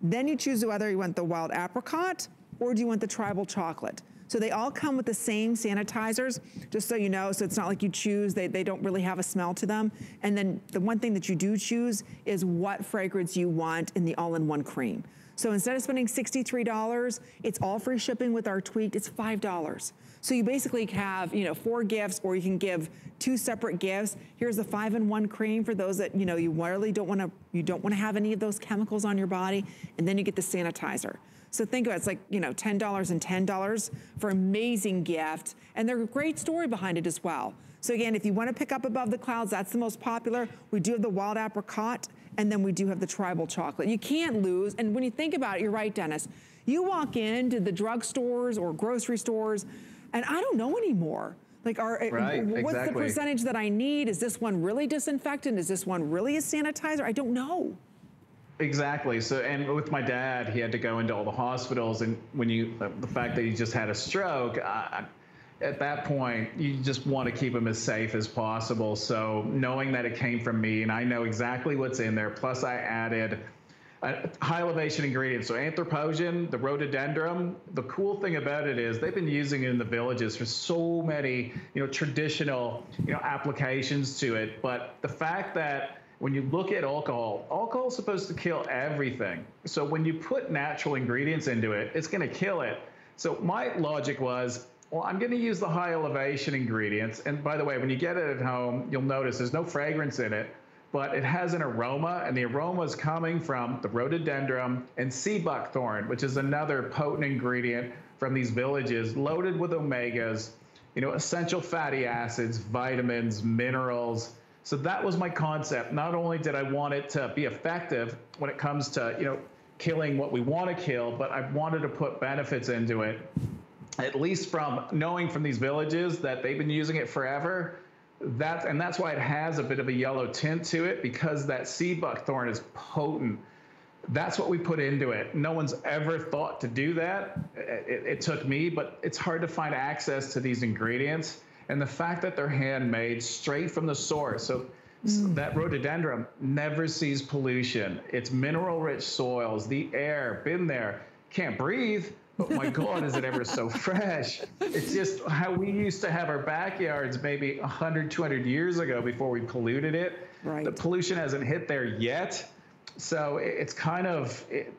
Then you choose whether you want the wild apricot or do you want the tribal chocolate. So they all come with the same sanitizers, just so you know, so it's not like you choose, they, they don't really have a smell to them. And then the one thing that you do choose is what fragrance you want in the all-in-one cream. So instead of spending $63, it's all free shipping with our Tweak'd, it's $5. So you basically have, you know, four gifts or you can give two separate gifts. Here's the five-in-one cream for those that, you know, you really don't wanna, you don't wanna have any of those chemicals on your body. And then you get the sanitizer. So think about it, it's like, you know, $10 and $10 for amazing gift. And there's a great story behind it as well. So again, if you wanna pick up above the clouds, that's the most popular. We do have the wild apricot, and then we do have the tribal chocolate. You can't lose, and when you think about it, you're right, Dennis. You walk into the drugstores or grocery stores, and I don't know anymore. Like, are, right, what's exactly. the percentage that I need? Is this one really disinfectant? Is this one really a sanitizer? I don't know. Exactly. So, and with my dad, he had to go into all the hospitals, and when you, the fact that he just had a stroke, uh, at that point, you just want to keep them as safe as possible. So, knowing that it came from me, and I know exactly what's in there, plus I added high elevation ingredients. So anthopogon, the rhododendron. The cool thing about it is they've been using it in the villages for so many, you know, traditional, you know, applications to it. But the fact that when you look at alcohol, alcohol is supposed to kill everything. So when you put natural ingredients into it, it's going to kill it. So my logic was, well, I'm going to use the high elevation ingredients. And by the way, when you get it at home, you'll notice there's no fragrance in it, but it has an aroma, and the aroma is coming from the rhododendron and sea buckthorn, which is another potent ingredient from these villages, loaded with omegas, you know, essential fatty acids, vitamins, minerals so that was my concept. Not only did I want it to be effective when it comes to, you know, killing what we want to kill, but I wanted to put benefits into it. At least from knowing from these villages that they've been using it forever. That and that's why it has a bit of a yellow tint to it because that sea buckthorn is potent. That's what we put into it. No one's ever thought to do that. It, it took me, but it's hard to find access to these ingredients and the fact that they're handmade straight from the source. So mm. that rhododendron never sees pollution. It's mineral rich soils, the air, been there, can't breathe. But my God, is it ever so fresh? It's just how we used to have our backyards maybe 100, 200 years ago before we polluted it. Right. The pollution hasn't hit there yet. So it's kind of it,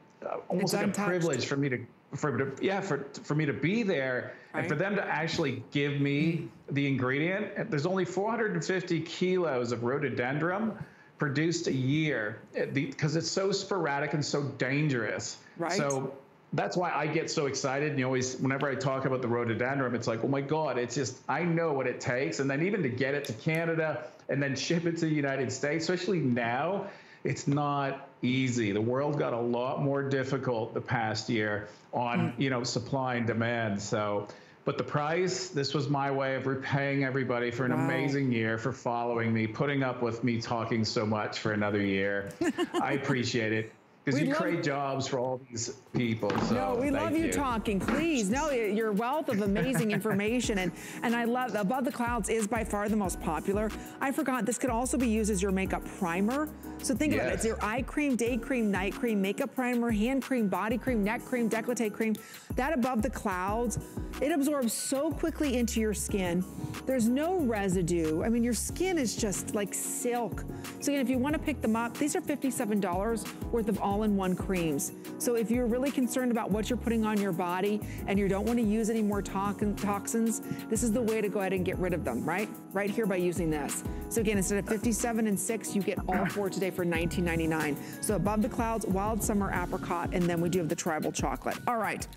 almost it's like untouched. a privilege for me to for yeah for for me to be there right. and for them to actually give me the ingredient. There's only 450 kilos of rhododendron produced a year eh, because it's so sporadic and so dangerous. Right. So that's why I get so excited. And you always, whenever I talk about the rhododendron, it's like, oh my God, it's just, I know what it takes. And then even to get it to Canada and then ship it to the United States, especially now, it's not easy. The world got a lot more difficult the past year on, mm. you know, supply and demand. So, but the price, this was my way of repaying everybody for an wow. amazing year for following me, putting up with me talking so much for another year. I appreciate it. Because you create jobs for all these people. So no, we love you, you, talking. Please, no, your wealth of amazing information. And, and I love, Above the Clouds is by far the most popular. I forgot, this could also be used as your makeup primer. So think yes. about it, it's your eye cream, day cream, night cream, makeup primer, hand cream, body cream, neck cream, decollete cream. That Above the Clouds, it absorbs so quickly into your skin. There's no residue. I mean, your skin is just like silk. So again, if you wanna pick them up, these are $57 worth of all all-in-one creams. So if you're really concerned about what you're putting on your body and you don't want to use any more toxins, this is the way to go ahead and get rid of them, right? Right here by using this. So again, instead of 57 and 6, you get all four today for $19.99. So above the clouds, wild summer apricot, and then we do have the tribal chocolate. All right.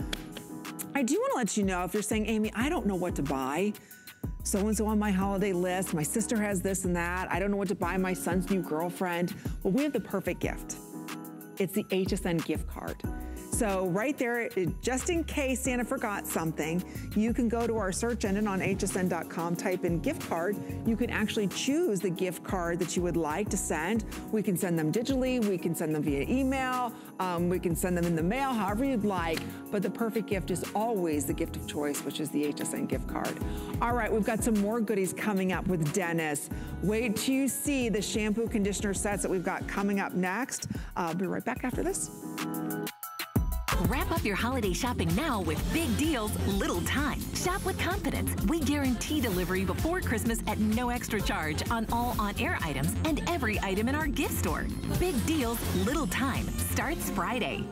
I do want to let you know if you're saying, Amy, I don't know what to buy so-and-so on my holiday list, my sister has this and that, I don't know what to buy my son's new girlfriend. Well, we have the perfect gift. It's the HSN gift card. So right there, just in case Santa forgot something, you can go to our search engine on hsn.com, type in gift card. You can actually choose the gift card that you would like to send. We can send them digitally, we can send them via email, um, we can send them in the mail, however you'd like. But the perfect gift is always the gift of choice, which is the HSN gift card. All right, we've got some more goodies coming up with Dennis. Wait till you see the shampoo conditioner sets that we've got coming up next. I'll be right back after this. Wrap up your holiday shopping now with big deals, little time. Shop with confidence. We guarantee delivery before Christmas at no extra charge on all on air items and every item in our gift store. Big deals, little time starts Friday.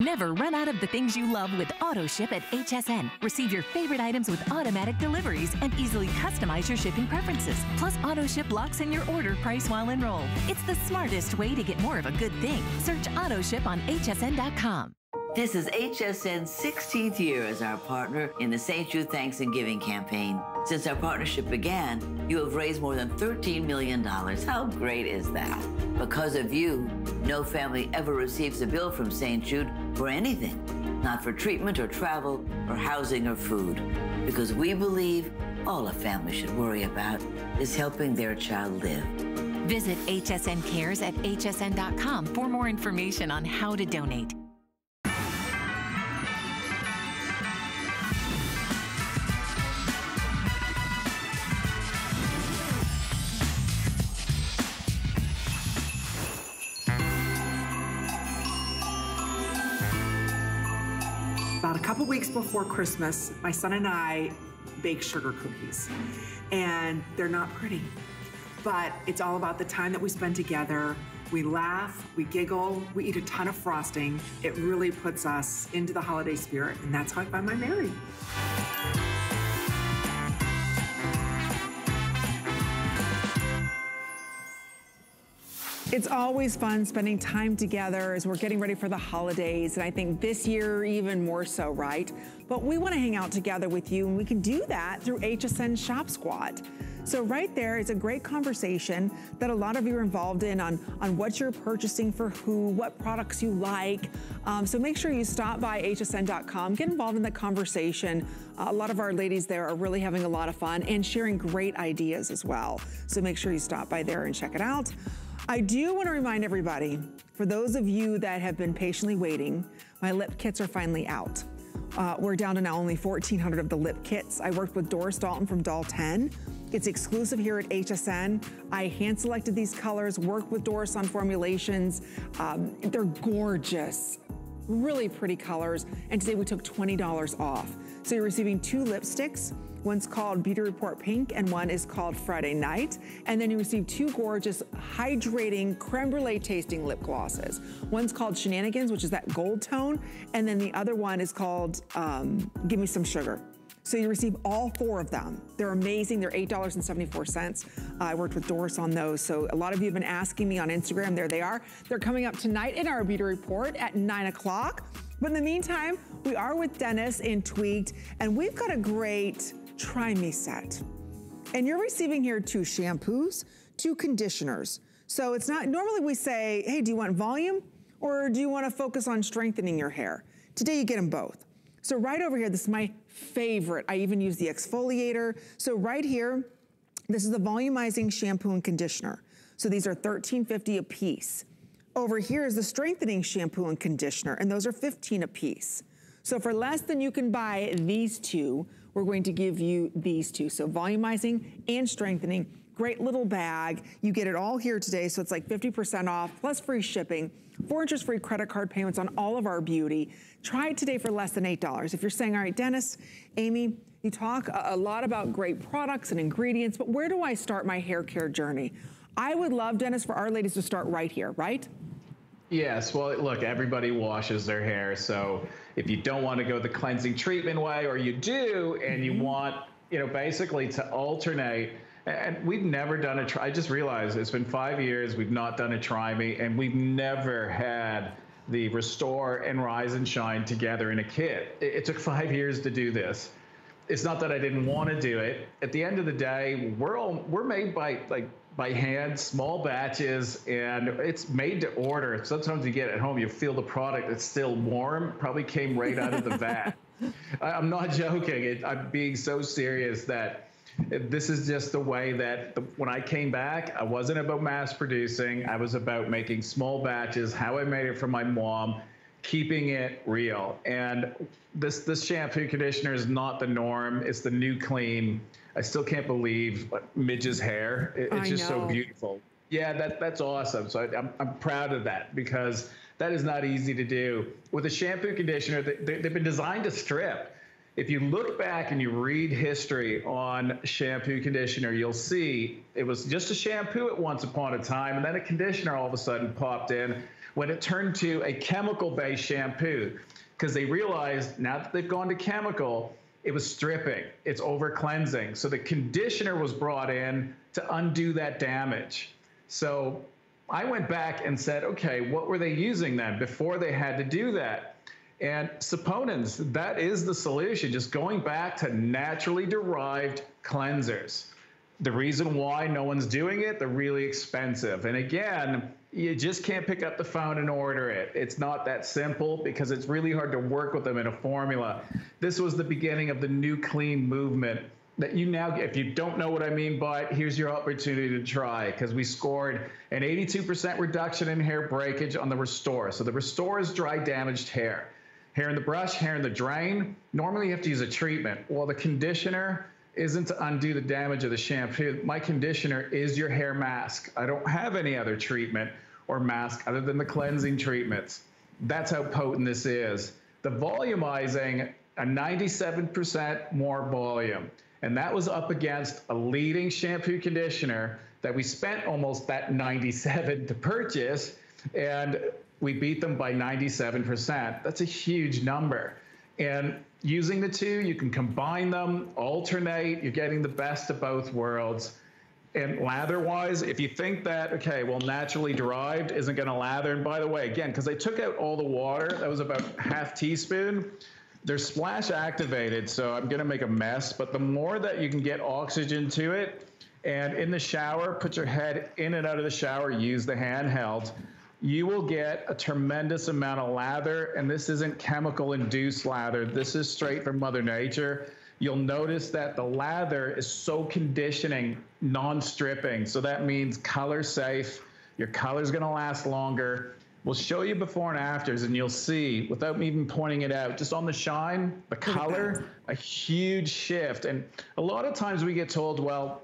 Never run out of the things you love with AutoShip at HSN. Receive your favorite items with automatic deliveries and easily customize your shipping preferences. Plus, AutoShip locks in your order price while enrolled. It's the smartest way to get more of a good thing. Search AutoShip on hsn.com. This is HSN's 16th year as our partner in the St. Jude Thanks and Giving campaign. Since our partnership began, you have raised more than $13 million. How great is that? Because of you, no family ever receives a bill from St. Jude for anything, not for treatment or travel or housing or food. Because we believe all a family should worry about is helping their child live. Visit HSN Cares at hsn.com for more information on how to donate. Weeks before Christmas, my son and I bake sugar cookies. And they're not pretty, but it's all about the time that we spend together. We laugh, we giggle, we eat a ton of frosting. It really puts us into the holiday spirit, and that's how I find my Mary. It's always fun spending time together as we're getting ready for the holidays. And I think this year even more so, right? But we wanna hang out together with you and we can do that through HSN Shop Squad. So right there is a great conversation that a lot of you are involved in on, on what you're purchasing for who, what products you like. Um, so make sure you stop by hsn.com, get involved in the conversation. Uh, a lot of our ladies there are really having a lot of fun and sharing great ideas as well. So make sure you stop by there and check it out. I do want to remind everybody, for those of you that have been patiently waiting, my lip kits are finally out. Uh, we're down to now only 1,400 of the lip kits. I worked with Doris Dalton from Doll 10. It's exclusive here at HSN. I hand selected these colors, worked with Doris on formulations. Um, they're gorgeous, really pretty colors. And today we took $20 off. So you're receiving two lipsticks, One's called Beauty Report Pink and one is called Friday Night. And then you receive two gorgeous hydrating creme brulee tasting lip glosses. One's called Shenanigans, which is that gold tone. And then the other one is called um, Give Me Some Sugar. So you receive all four of them. They're amazing. They're $8.74. I worked with Doris on those. So a lot of you have been asking me on Instagram. There they are. They're coming up tonight in our beauty report at 9 o'clock. But in the meantime, we are with Dennis in Tweak'd, and we've got a great Try Me set. And you're receiving here two shampoos, two conditioners. So it's not, normally we say, hey, do you want volume or do you want to focus on strengthening your hair? Today you get them both. So right over here, this is my favorite. I even use the exfoliator. So right here, this is the volumizing shampoo and conditioner. So these are $13.50 a piece. Over here is the strengthening shampoo and conditioner, and those are 15 a piece. So for less than you can buy these two, we're going to give you these two. So volumizing and strengthening, great little bag. You get it all here today, so it's like 50% off, plus free shipping, four interest free credit card payments on all of our beauty. Try it today for less than $8. If you're saying, all right, Dennis, Amy, you talk a lot about great products and ingredients, but where do I start my hair care journey? I would love, Dennis, for our ladies to start right here, right? Yes, well, look, everybody washes their hair. So if you don't want to go the cleansing treatment way, or you do, and you mm-hmm. want, you know, basically to alternate, and we've never done a try. I just realized it's been five years, we've not done a try me, and we've never had the Restore and Rise and Shine together in a kit. It, it took five years to do this. It's not that I didn't want to do it. At the end of the day, we're all we're made by like by hand, small batches, and it's made to order. Sometimes you get it home, you feel the product, it's still warm, probably came right out of the vat. I'm not joking. It, I'm being so serious that this is just the way that the, when I came back, I wasn't about mass producing. I was about making small batches, how I made it for my mom, keeping it real. And this this shampoo conditioner is not the norm. It's the new clean. I still can't believe Midge's hair. It, it's I just know. so beautiful. Yeah, that that's awesome. So I, I'm I'm proud of that because that is not easy to do. With a shampoo conditioner, they, they've been designed to strip. If you look back and you read history on shampoo conditioner, you'll see it was just a shampoo at once upon a time, and then a conditioner all of a sudden popped in when it turned to a chemical based shampoo because they realized now that they've gone to chemical, it was stripping, it's over cleansing. So the conditioner was brought in to undo that damage. So I went back and said, okay, what were they using then before they had to do that? And saponins, that is the solution, just going back to naturally derived cleansers. The reason why no one's doing it, they're really expensive. And again, you just can't pick up the phone and order it. It's not that simple because it's really hard to work with them in a formula. This was the beginning of the new clean movement that you now, if you don't know what I mean by it, here's your opportunity to try because we scored an 82% reduction in hair breakage on the Restore. So the Restore is dry damaged hair. Hair in the brush, hair in the drain. Normally you have to use a treatment. Well, the conditioner isn't to undo the damage of the shampoo. My conditioner is your hair mask. I don't have any other treatment or mask other than the cleansing treatments. That's how potent this is. The volumizing, a 97% more volume. And that was up against a leading shampoo conditioner that we spent almost that 97 to purchase, and we beat them by 97%. That's a huge number. And using the two, you can combine them, alternate, you're getting the best of both worlds. And lather wise, if you think that, okay, well, naturally derived isn't going to lather, and by the way, again, because they took out all the water, that was about half teaspoon. They're splash activated, so I'm going to make a mess. But the more that you can get oxygen to it, and in the shower, put your head in and out of the shower, use the handheld, you will get a tremendous amount of lather. And this isn't chemical induced lather, this is straight from Mother Nature you'll notice that the lather is so conditioning, non-stripping. So that means color safe. Your color's gonna last longer. We'll show you before and afters and you'll see, without me even pointing it out, just on the shine, the color, a huge shift. And a lot of times we get told, well,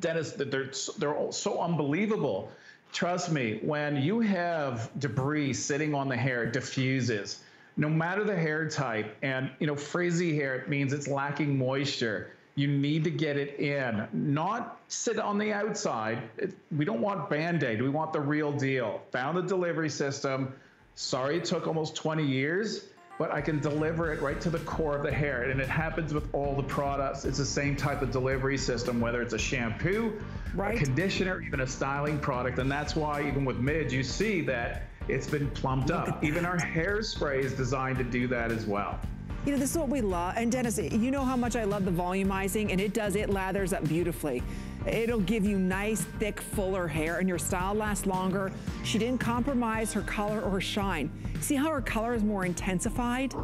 Dennis, that they're, they're so unbelievable. Trust me, when you have debris sitting on the hair, it diffuses no matter the hair type, and you know, frizzy hair it means it's lacking moisture. You need to get it in, not sit on the outside. It, we don't want band aid, we want the real deal. Found the delivery system. Sorry it took almost 20 years, but I can deliver it right to the core of the hair. And it happens with all the products. It's the same type of delivery system, whether it's a shampoo, right. a conditioner, even a styling product. And that's why, even with Midge, you see that it's been plumped up. Even our hairspray is designed to do that as well. You know, this is what we love. And Dennis, you know how much I love the volumizing, and it does, it lathers up beautifully. It'll give you nice, thick, fuller hair, and your style lasts longer. She didn't compromise her color or shine. See how her color is more intensified?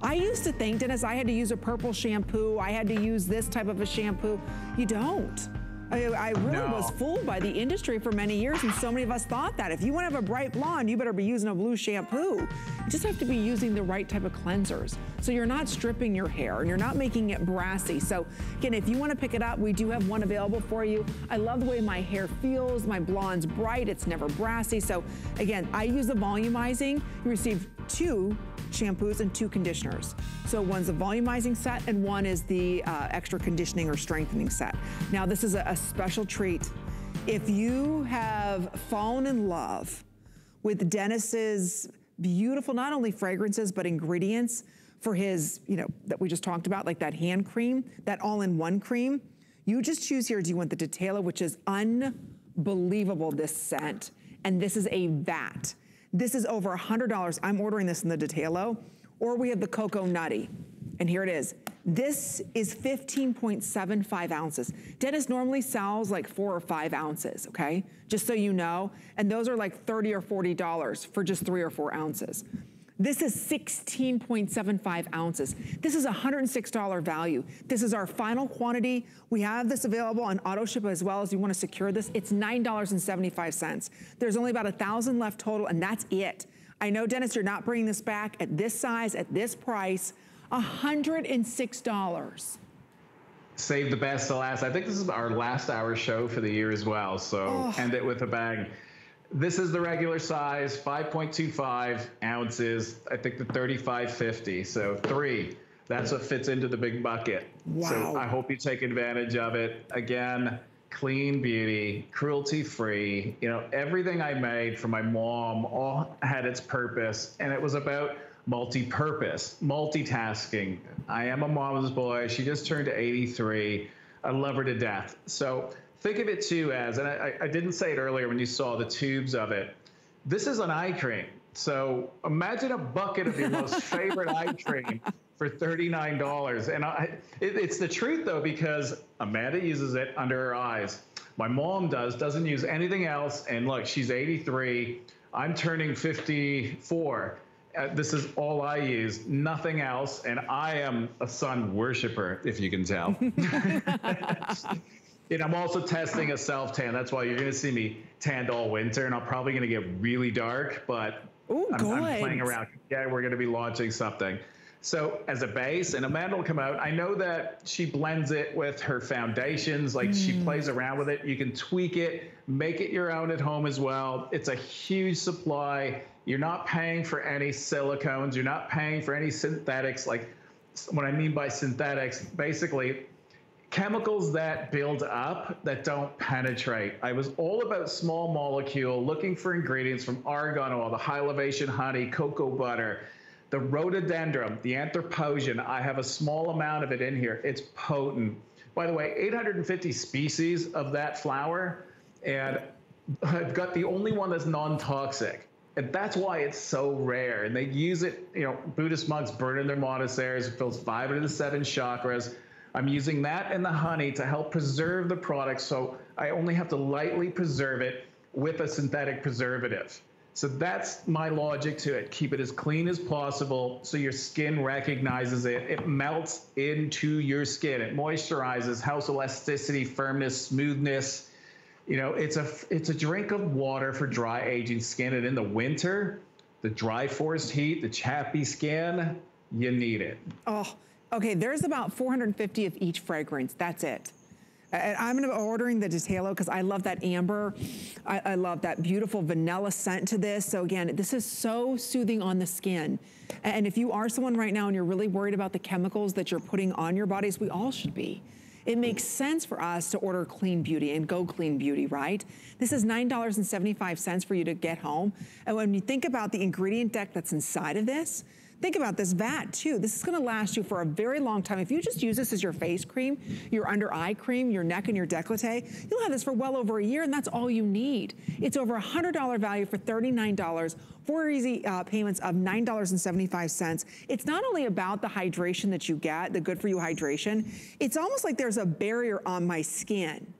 I used to think, Dennis, I had to use a purple shampoo. I had to use this type of a shampoo. You don't. I, I really no. was fooled by the industry for many years, and so many of us thought that. If you want to have a bright blonde, you better be using a blue shampoo. You just have to be using the right type of cleansers. So you're not stripping your hair, and you're not making it brassy. So again, if you want to pick it up, we do have one available for you. I love the way my hair feels. My blonde's bright. It's never brassy. So again, I use the volumizing. You receive two shampoos and two conditioners. So one's a volumizing set and one is the uh, extra conditioning or strengthening set. Now this is a, a special treat. If you have fallen in love with Dennis's beautiful, not only fragrances, but ingredients for his, you know, that we just talked about, like that hand cream, that all-in-one cream, you just choose here, do you want the Dhatelo, which is unbelievable, this scent. And this is a vat. This is over $100. I'm ordering this in the Dhatelo. Or we have the Cocoa Nutty. And here it is. This is 15.75 ounces. Dennis normally sells like four or five ounces, okay? Just so you know. And those are like 30 or $40 for just three or four ounces. This is 16.75 ounces. This is $106 value. This is our final quantity. We have this available on auto ship as well as you wanna secure this. It's $9.75. There's only about a thousand left total and that's it. I know, Dennis, you're not bringing this back at this size, at this price, $106. Save the best to last. I think this is our last hour show for the year as well. So oh. end it with a bang. This is the regular size, 5.25 ounces. I think the 3550. So three. That's what fits into the big bucket. Wow. So I hope you take advantage of it. Again, clean beauty, cruelty free. You know, everything I made for my mom all had its purpose, and it was about multi-purpose, multitasking. I am a mom's boy. She just turned 83. I love her to death. So think of it too as, and I, I didn't say it earlier when you saw the tubes of it. This is an eye cream. So imagine a bucket of your most favorite eye cream for $39. And I, it, it's the truth though, because Amanda uses it under her eyes. My mom does, doesn't use anything else. And look, she's 83. I'm turning 54. Uh, this is all I use, nothing else. And I am a sun worshiper, if you can tell. And I'm also testing a self tan. That's why you're going to see me tanned all winter, and I'm probably going to get really dark. But Ooh, I'm, I'm, playing around. Yeah, we're going to be launching something. So as a base, and Amanda will come out. I know that she blends it with her foundations. Like mm. she plays around with it. You can tweak it, make it your own at home as well. It's a huge supply. You're not paying for any silicones. You're not paying for any synthetics. Like what I mean by synthetics, basically chemicals that build up that don't penetrate. I was all about small molecule, looking for ingredients from argan oil, the high elevation honey, cocoa butter, the rhododendron, the anthopogon. I have a small amount of it in here. It's potent. By the way, 850 species of that flower, and I've got the only one that's non-toxic. And that's why it's so rare. And they use it, you know, Buddhist monks burn in their monasteries. It fills five of the seven chakras. I'm using that and the honey to help preserve the product so I only have to lightly preserve it with a synthetic preservative. So that's my logic to it. Keep it as clean as possible so your skin recognizes it. It melts into your skin. It moisturizes, house elasticity, firmness, smoothness. You know, it's a it's a drink of water for dry aging skin. And in the winter, the dry forest heat, the chappy skin, you need it. Oh, Okay, there's about 450 of each fragrance. That's it. And I'm gonna be ordering the Dhatelo because I love that amber. I, I, love that beautiful vanilla scent to this. So again, this is so soothing on the skin. And if you are someone right now and you're really worried about the chemicals that you're putting on your bodies, we all should be. It makes sense for us to order clean beauty and go clean beauty, right? This is $9.75 for you to get home. And when you think about the ingredient deck that's inside of this, Think about this vat too. This is gonna last you for a very long time. If you just use this as your face cream, your under eye cream, your neck and your decollete, you'll have this for well over a year and that's all you need. It's over a $100 value for $39, four easy uh, payments of $9.75. It's not only about the hydration that you get, the good for you hydration, it's almost like there's a barrier on my skin.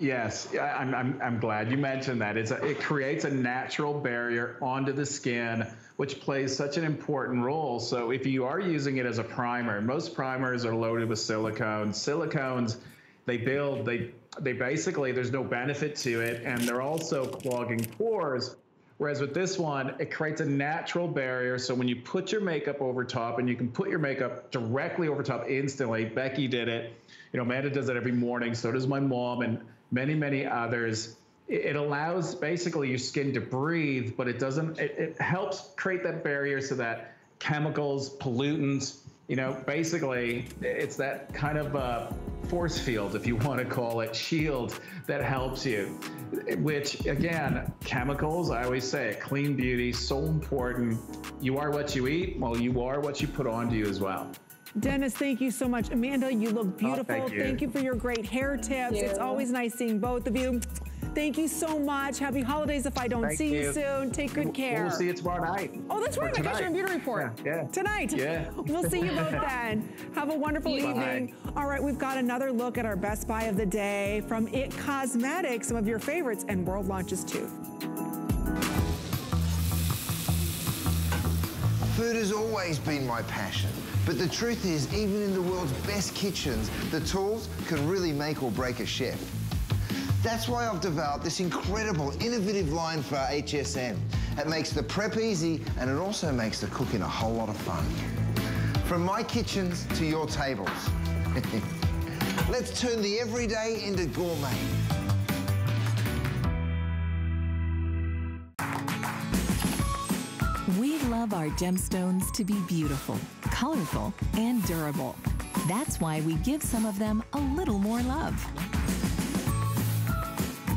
Yes, I'm, I'm, I'm glad you mentioned that. It's a, it creates a natural barrier onto the skin which plays such an important role. So if you are using it as a primer, most primers are loaded with silicones. Silicones, they build, they they basically there's no benefit to it, and they're also clogging pores. Whereas with this one, it creates a natural barrier. So when you put your makeup over top, and you can put your makeup directly over top instantly. Becky did it. You know, Amanda does it every morning. So does my mom and many, many others it allows basically your skin to breathe, but it doesn't, it, it helps create that barrier so that chemicals, pollutants, you know, basically it's that kind of uh, force field, if you want to call it, shield that helps you. Which again, chemicals, I always say, clean beauty, so important. You are what you eat, well, you are what you put onto you as well. Dennis, thank you so much. Amanda, you look beautiful. Oh, thank, you. thank, you. for your great hair tips. It's always nice seeing both of you. Thank you so much. Happy holidays if I don't Thank see you. you. soon. Take good care. We'll see you tomorrow night. Oh, that's right. I got tonight. you on Beauty Report. Yeah, yeah. Tonight. Yeah. We'll see you both then. Have a wonderful Bye. evening. All right, we've got another look at our best buy of the day from It Cosmetics, some of your favorites and world launches too. Food has always been my passion. But the truth is, even in the world's best kitchens, the tools can really make or break a chef. That's why I've developed this incredible, innovative line for HSN. It makes the prep easy and it also makes the cooking a whole lot of fun. From my kitchens to your tables. Let's turn the everyday into gourmet. We love our gemstones to be beautiful, colorful, and durable. That's why we give some of them a little more love.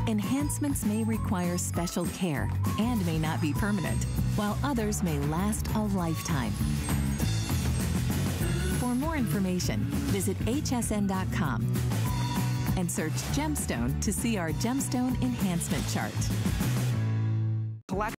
Enhancements may require special care and may not be permanent, while others may last a lifetime. For more information, visit hsn.com and search gemstone to see our gemstone enhancement chart.